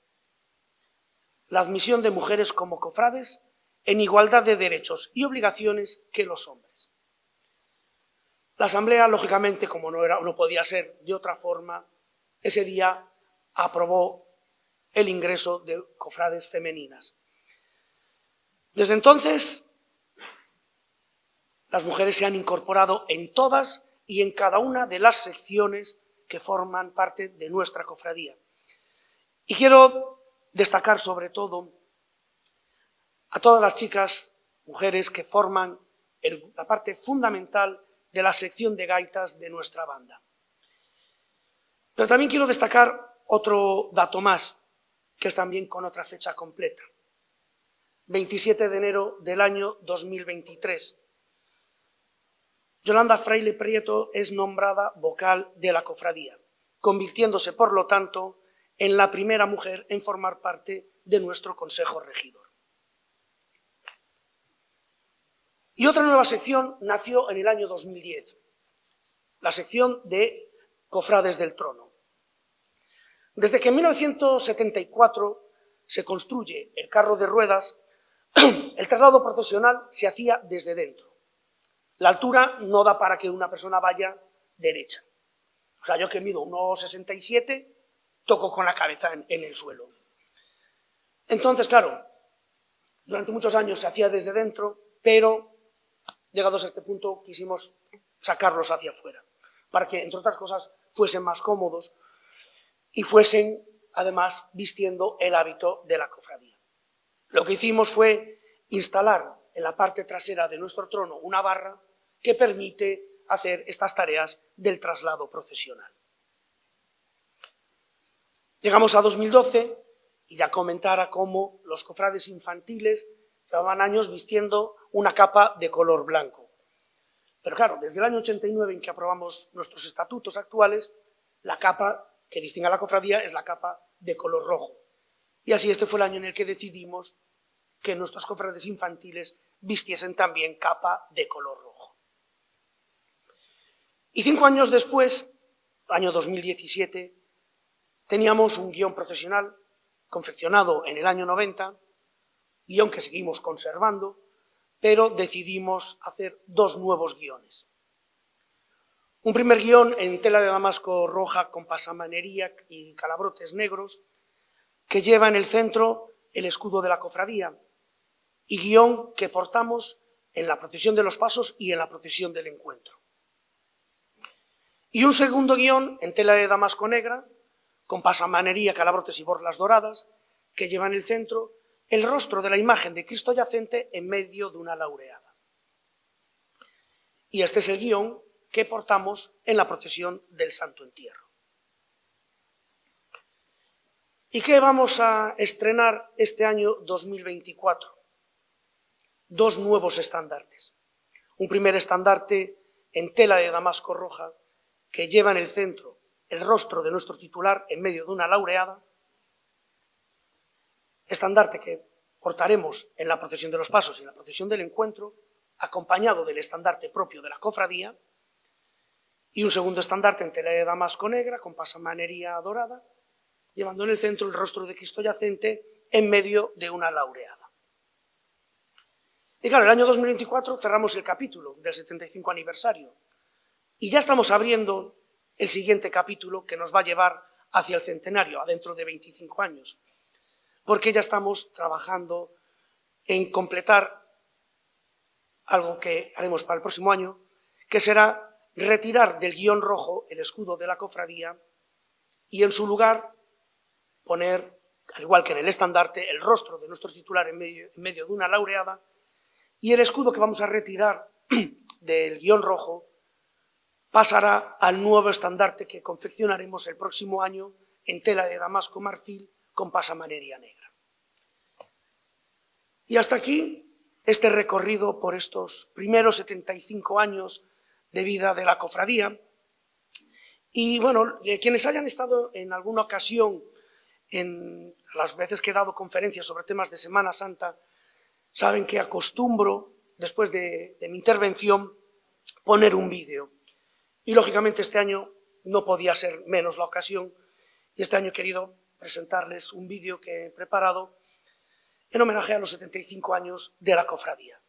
la admisión de mujeres como cofrades en igualdad de derechos y obligaciones que los hombres. La asamblea, lógicamente, como no, era, no podía ser de otra forma, ese día aprobó el ingreso de cofrades femeninas. Desde entonces, las mujeres se han incorporado en todas y en cada una de las secciones que forman parte de nuestra cofradía. Y quiero destacar sobre todo a todas las chicas, mujeres que forman la parte fundamental de la sección de gaitas de nuestra banda. Pero también quiero destacar otro dato más, que es también con otra fecha completa. 27 de enero del año 2023. Yolanda Fraile Prieto es nombrada vocal de la cofradía, convirtiéndose, por lo tanto, en la primera mujer en formar parte de nuestro Consejo Regidor. Y otra nueva sección nació en el año 2010, la sección de Cofrades del Trono. Desde que en 1974 se construye el carro de ruedas, el traslado procesional se hacía desde dentro. La altura no da para que una persona vaya derecha. O sea, yo que mido 1,67, toco con la cabeza en, el suelo. Entonces, claro, durante muchos años se hacía desde dentro, pero llegados a este punto quisimos sacarlos hacia afuera, para que, entre otras cosas, fuesen más cómodos y fuesen, además, vistiendo el hábito de la cofradía. Lo que hicimos fue instalar en la parte trasera de nuestro trono una barra que permite hacer estas tareas del traslado procesional. Llegamos a 2012 y ya comentara cómo los cofrades infantiles llevaban años vistiendo una capa de color blanco. Pero claro, desde el año 89 en que aprobamos nuestros estatutos actuales, la capa que distingue a la cofradía es la capa de color rojo. Y así este fue el año en el que decidimos que nuestros cofrades infantiles vistiesen también capa de color rojo. Y cinco años después, año 2017, teníamos un guion profesional confeccionado en el año 90, guion que seguimos conservando, pero decidimos hacer dos nuevos guiones. Un primer guion en tela de damasco roja con pasamanería y calabrotes negros, que lleva en el centro el escudo de la cofradía, y guion que portamos en la procesión de los pasos y en la procesión del encuentro. Y un segundo guion en tela de damasco negra, con pasamanería, calabrotes y borlas doradas, que lleva en el centro el rostro de la imagen de Cristo yacente en medio de una laureada. Y este es el guion que portamos en la procesión del Santo Entierro. ¿Y qué vamos a estrenar este año 2024? Dos nuevos estandartes. Un primer estandarte en tela de damasco roja que lleva en el centro el rostro de nuestro titular en medio de una laureada. Estandarte que portaremos en la procesión de los pasos y en la procesión del encuentro, acompañado del estandarte propio de la cofradía, y un segundo estandarte en tela de damasco negra con pasamanería dorada, llevando en el centro el rostro de Cristo yacente en medio de una laureada. Y claro, el año 2024 cerramos el capítulo del 75 aniversario. Y ya estamos abriendo el siguiente capítulo que nos va a llevar hacia el centenario, adentro de 25 años, porque ya estamos trabajando en completar algo que haremos para el próximo año, que será retirar del guion rojo el escudo de la cofradía y en su lugar poner, al igual que en el estandarte, el rostro de nuestro titular en medio, en medio de una laureada y el escudo que vamos a retirar del guion rojo pasará al nuevo estandarte que confeccionaremos el próximo año en tela de damasco marfil con pasamanería negra. Y hasta aquí este recorrido por estos primeros 75 años de vida de la cofradía. Y bueno, eh, quienes hayan estado en alguna ocasión, en las veces que he dado conferencias sobre temas de Semana Santa, saben que acostumbro, después de, mi intervención, poner un vídeo. Y lógicamente este año no podía ser menos la ocasión, y este año he querido presentarles un vídeo que he preparado en homenaje a los 75 años de la cofradía.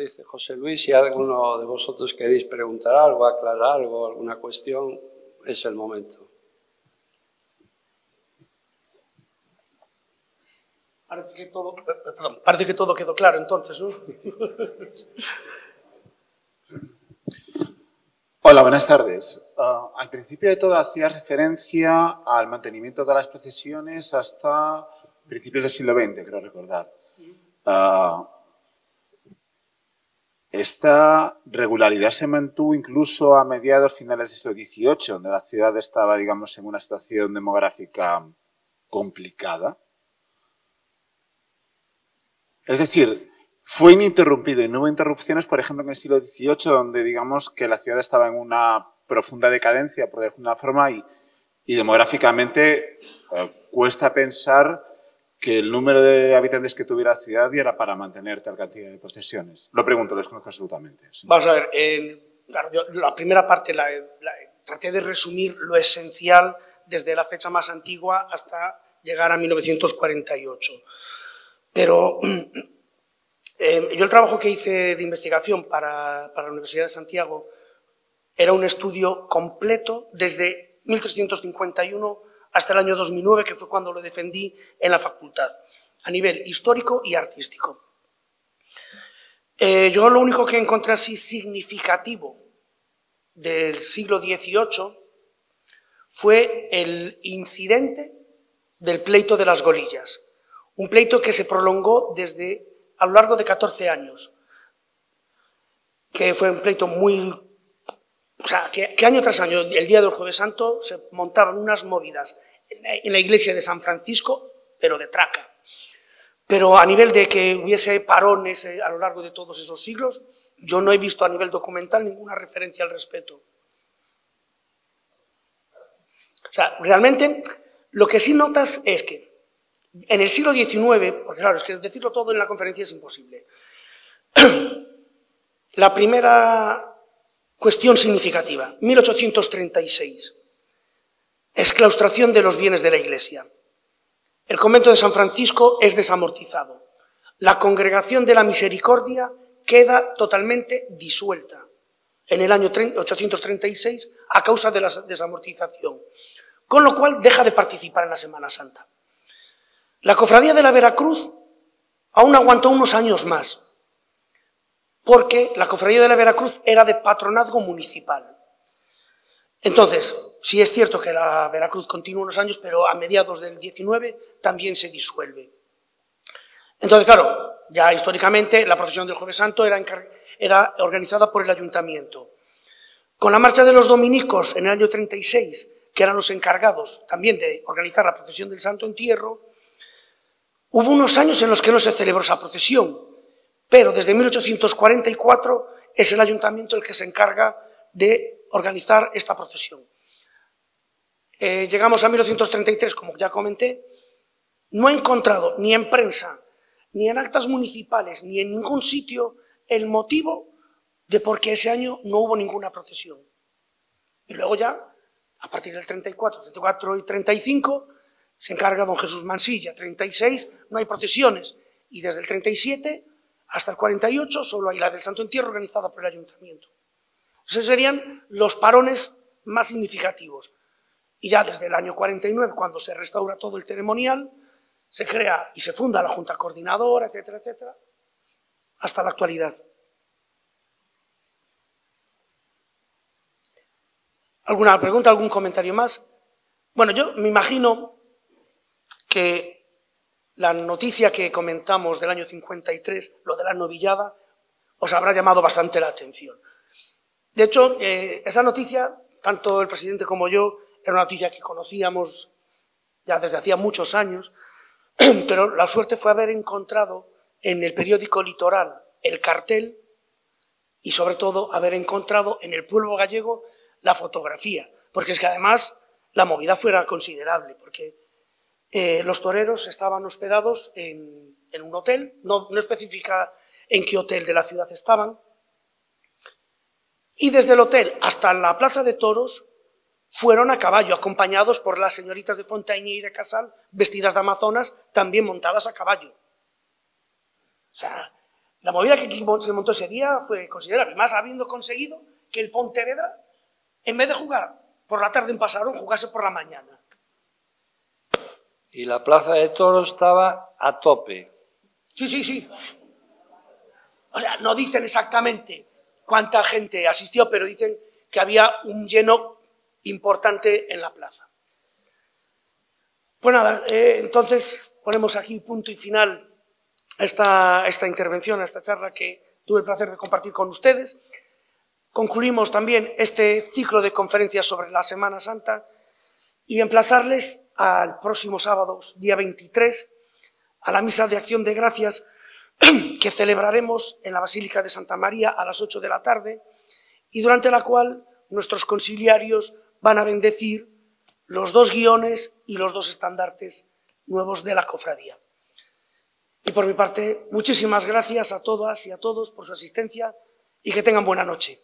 Dice José Luis, si alguno de vosotros queréis preguntar algo, aclarar algo, alguna cuestión, es el momento. Parece que todo, perdón, parece que todo quedó claro entonces, ¿no? Hola, buenas tardes. Uh, al principio de todo hacía referencia al mantenimiento de las procesiones hasta principios del siglo XX, creo recordar. Uh, esta regularidad se mantuvo incluso a mediados finales del siglo XVIII, donde la ciudad estaba, digamos, en una situación demográfica complicada. Es decir, fue ininterrumpido y no hubo interrupciones, por ejemplo, en el siglo XVIII, donde digamos que la ciudad estaba en una profunda decadencia, por decirlo de una forma, y, y demográficamente eh, cuesta pensar que el número de habitantes que tuviera la ciudad era para mantener tal cantidad de procesiones. Lo pregunto, lo desconozco absolutamente. Vamos a ver, la primera parte traté de resumir lo esencial desde la fecha más antigua hasta llegar a 1948. Pero eh, yo el trabajo que hice de investigación para, para la Universidad de Santiago era un estudio completo desde 1351 hasta el año 2009, que fue cuando lo defendí en la facultad, a nivel histórico y artístico. Eh, yo lo único que encontré así significativo del siglo XVIII fue el incidente del pleito de las golillas, un pleito que se prolongó desde a lo largo de 14 años, que fue un pleito muy o sea, que, año tras año, el día del Jueves Santo, se montaban unas movidas en la, en la iglesia de San Francisco, pero de traca. Pero a nivel de que hubiese parones eh, a lo largo de todos esos siglos, yo no he visto a nivel documental ninguna referencia al respeto. O sea, realmente lo que sí notas es que en el siglo XIX, porque claro, es que decirlo todo en la conferencia es imposible, la primera Cuestión significativa. 1836. Exclaustración de los bienes de la Iglesia. El convento de San Francisco es desamortizado. La congregación de la misericordia queda totalmente disuelta en el año 836 a causa de la desamortización, con lo cual deja de participar en la Semana Santa. La cofradía de la Veracruz aún aguantó unos años más, porque la cofradía de la Veracruz era de patronazgo municipal. Entonces, sí es cierto que la Veracruz continúa unos años, pero a mediados del 19 también se disuelve. Entonces, claro, ya históricamente la procesión del Jueves Santo era, organizada por el ayuntamiento. Con la marcha de los dominicos en el año 36, que eran los encargados también de organizar la procesión del Santo Entierro, hubo unos años en los que no se celebró esa procesión, pero desde 1844 es el ayuntamiento el que se encarga de organizar esta procesión. Eh, llegamos a 1933, como ya comenté, no he encontrado ni en prensa, ni en actas municipales, ni en ningún sitio el motivo de por qué ese año no hubo ninguna procesión. Y luego ya, a partir del 34, 34 y 35, se encarga don Jesús Mansilla, 36 no hay procesiones, y desde el 37 hasta el 48 solo hay la del Santo Entierro organizada por el ayuntamiento. Esos serían los parones más significativos. Y ya desde el año 49, cuando se restaura todo el ceremonial, se crea y se funda la Junta Coordinadora, etcétera, etcétera, hasta la actualidad. ¿Alguna pregunta, algún comentario más? Bueno, yo me imagino que la noticia que comentamos del año 53, lo de la novillada, os habrá llamado bastante la atención. De hecho, eh, esa noticia, tanto el presidente como yo, era una noticia que conocíamos ya desde hacía muchos años, pero la suerte fue haber encontrado en el periódico Litoral el cartel y sobre todo haber encontrado en el pueblo gallego la fotografía, porque es que además la movida fuera considerable, porque eh, los toreros estaban hospedados en, un hotel, no, especifica en qué hotel de la ciudad estaban, y desde el hotel hasta la plaza de toros fueron a caballo, acompañados por las señoritas de Fontaine y de Casal, vestidas de amazonas, también montadas a caballo. O sea, la movida que se montó ese día fue considerable, más habiendo conseguido que el Pontevedra en vez de jugar por la tarde en Pasarón, jugase por la mañana. Y la plaza de toros estaba a tope. Sí, sí, sí. O sea, no dicen exactamente cuánta gente asistió, pero dicen que había un lleno importante en la plaza. Pues nada, eh, entonces ponemos aquí punto y final a esta, esta intervención, a esta charla que tuve el placer de compartir con ustedes. Concluimos también este ciclo de conferencias sobre la Semana Santa y emplazarles al próximo sábado, día 23, a la misa de acción de gracias que celebraremos en la Basílica de Santa María a las 8 de la tarde y durante la cual nuestros conciliarios van a bendecir los dos guiones y los dos estandartes nuevos de la cofradía. Y por mi parte, muchísimas gracias a todas y a todos por su asistencia y que tengan buena noche.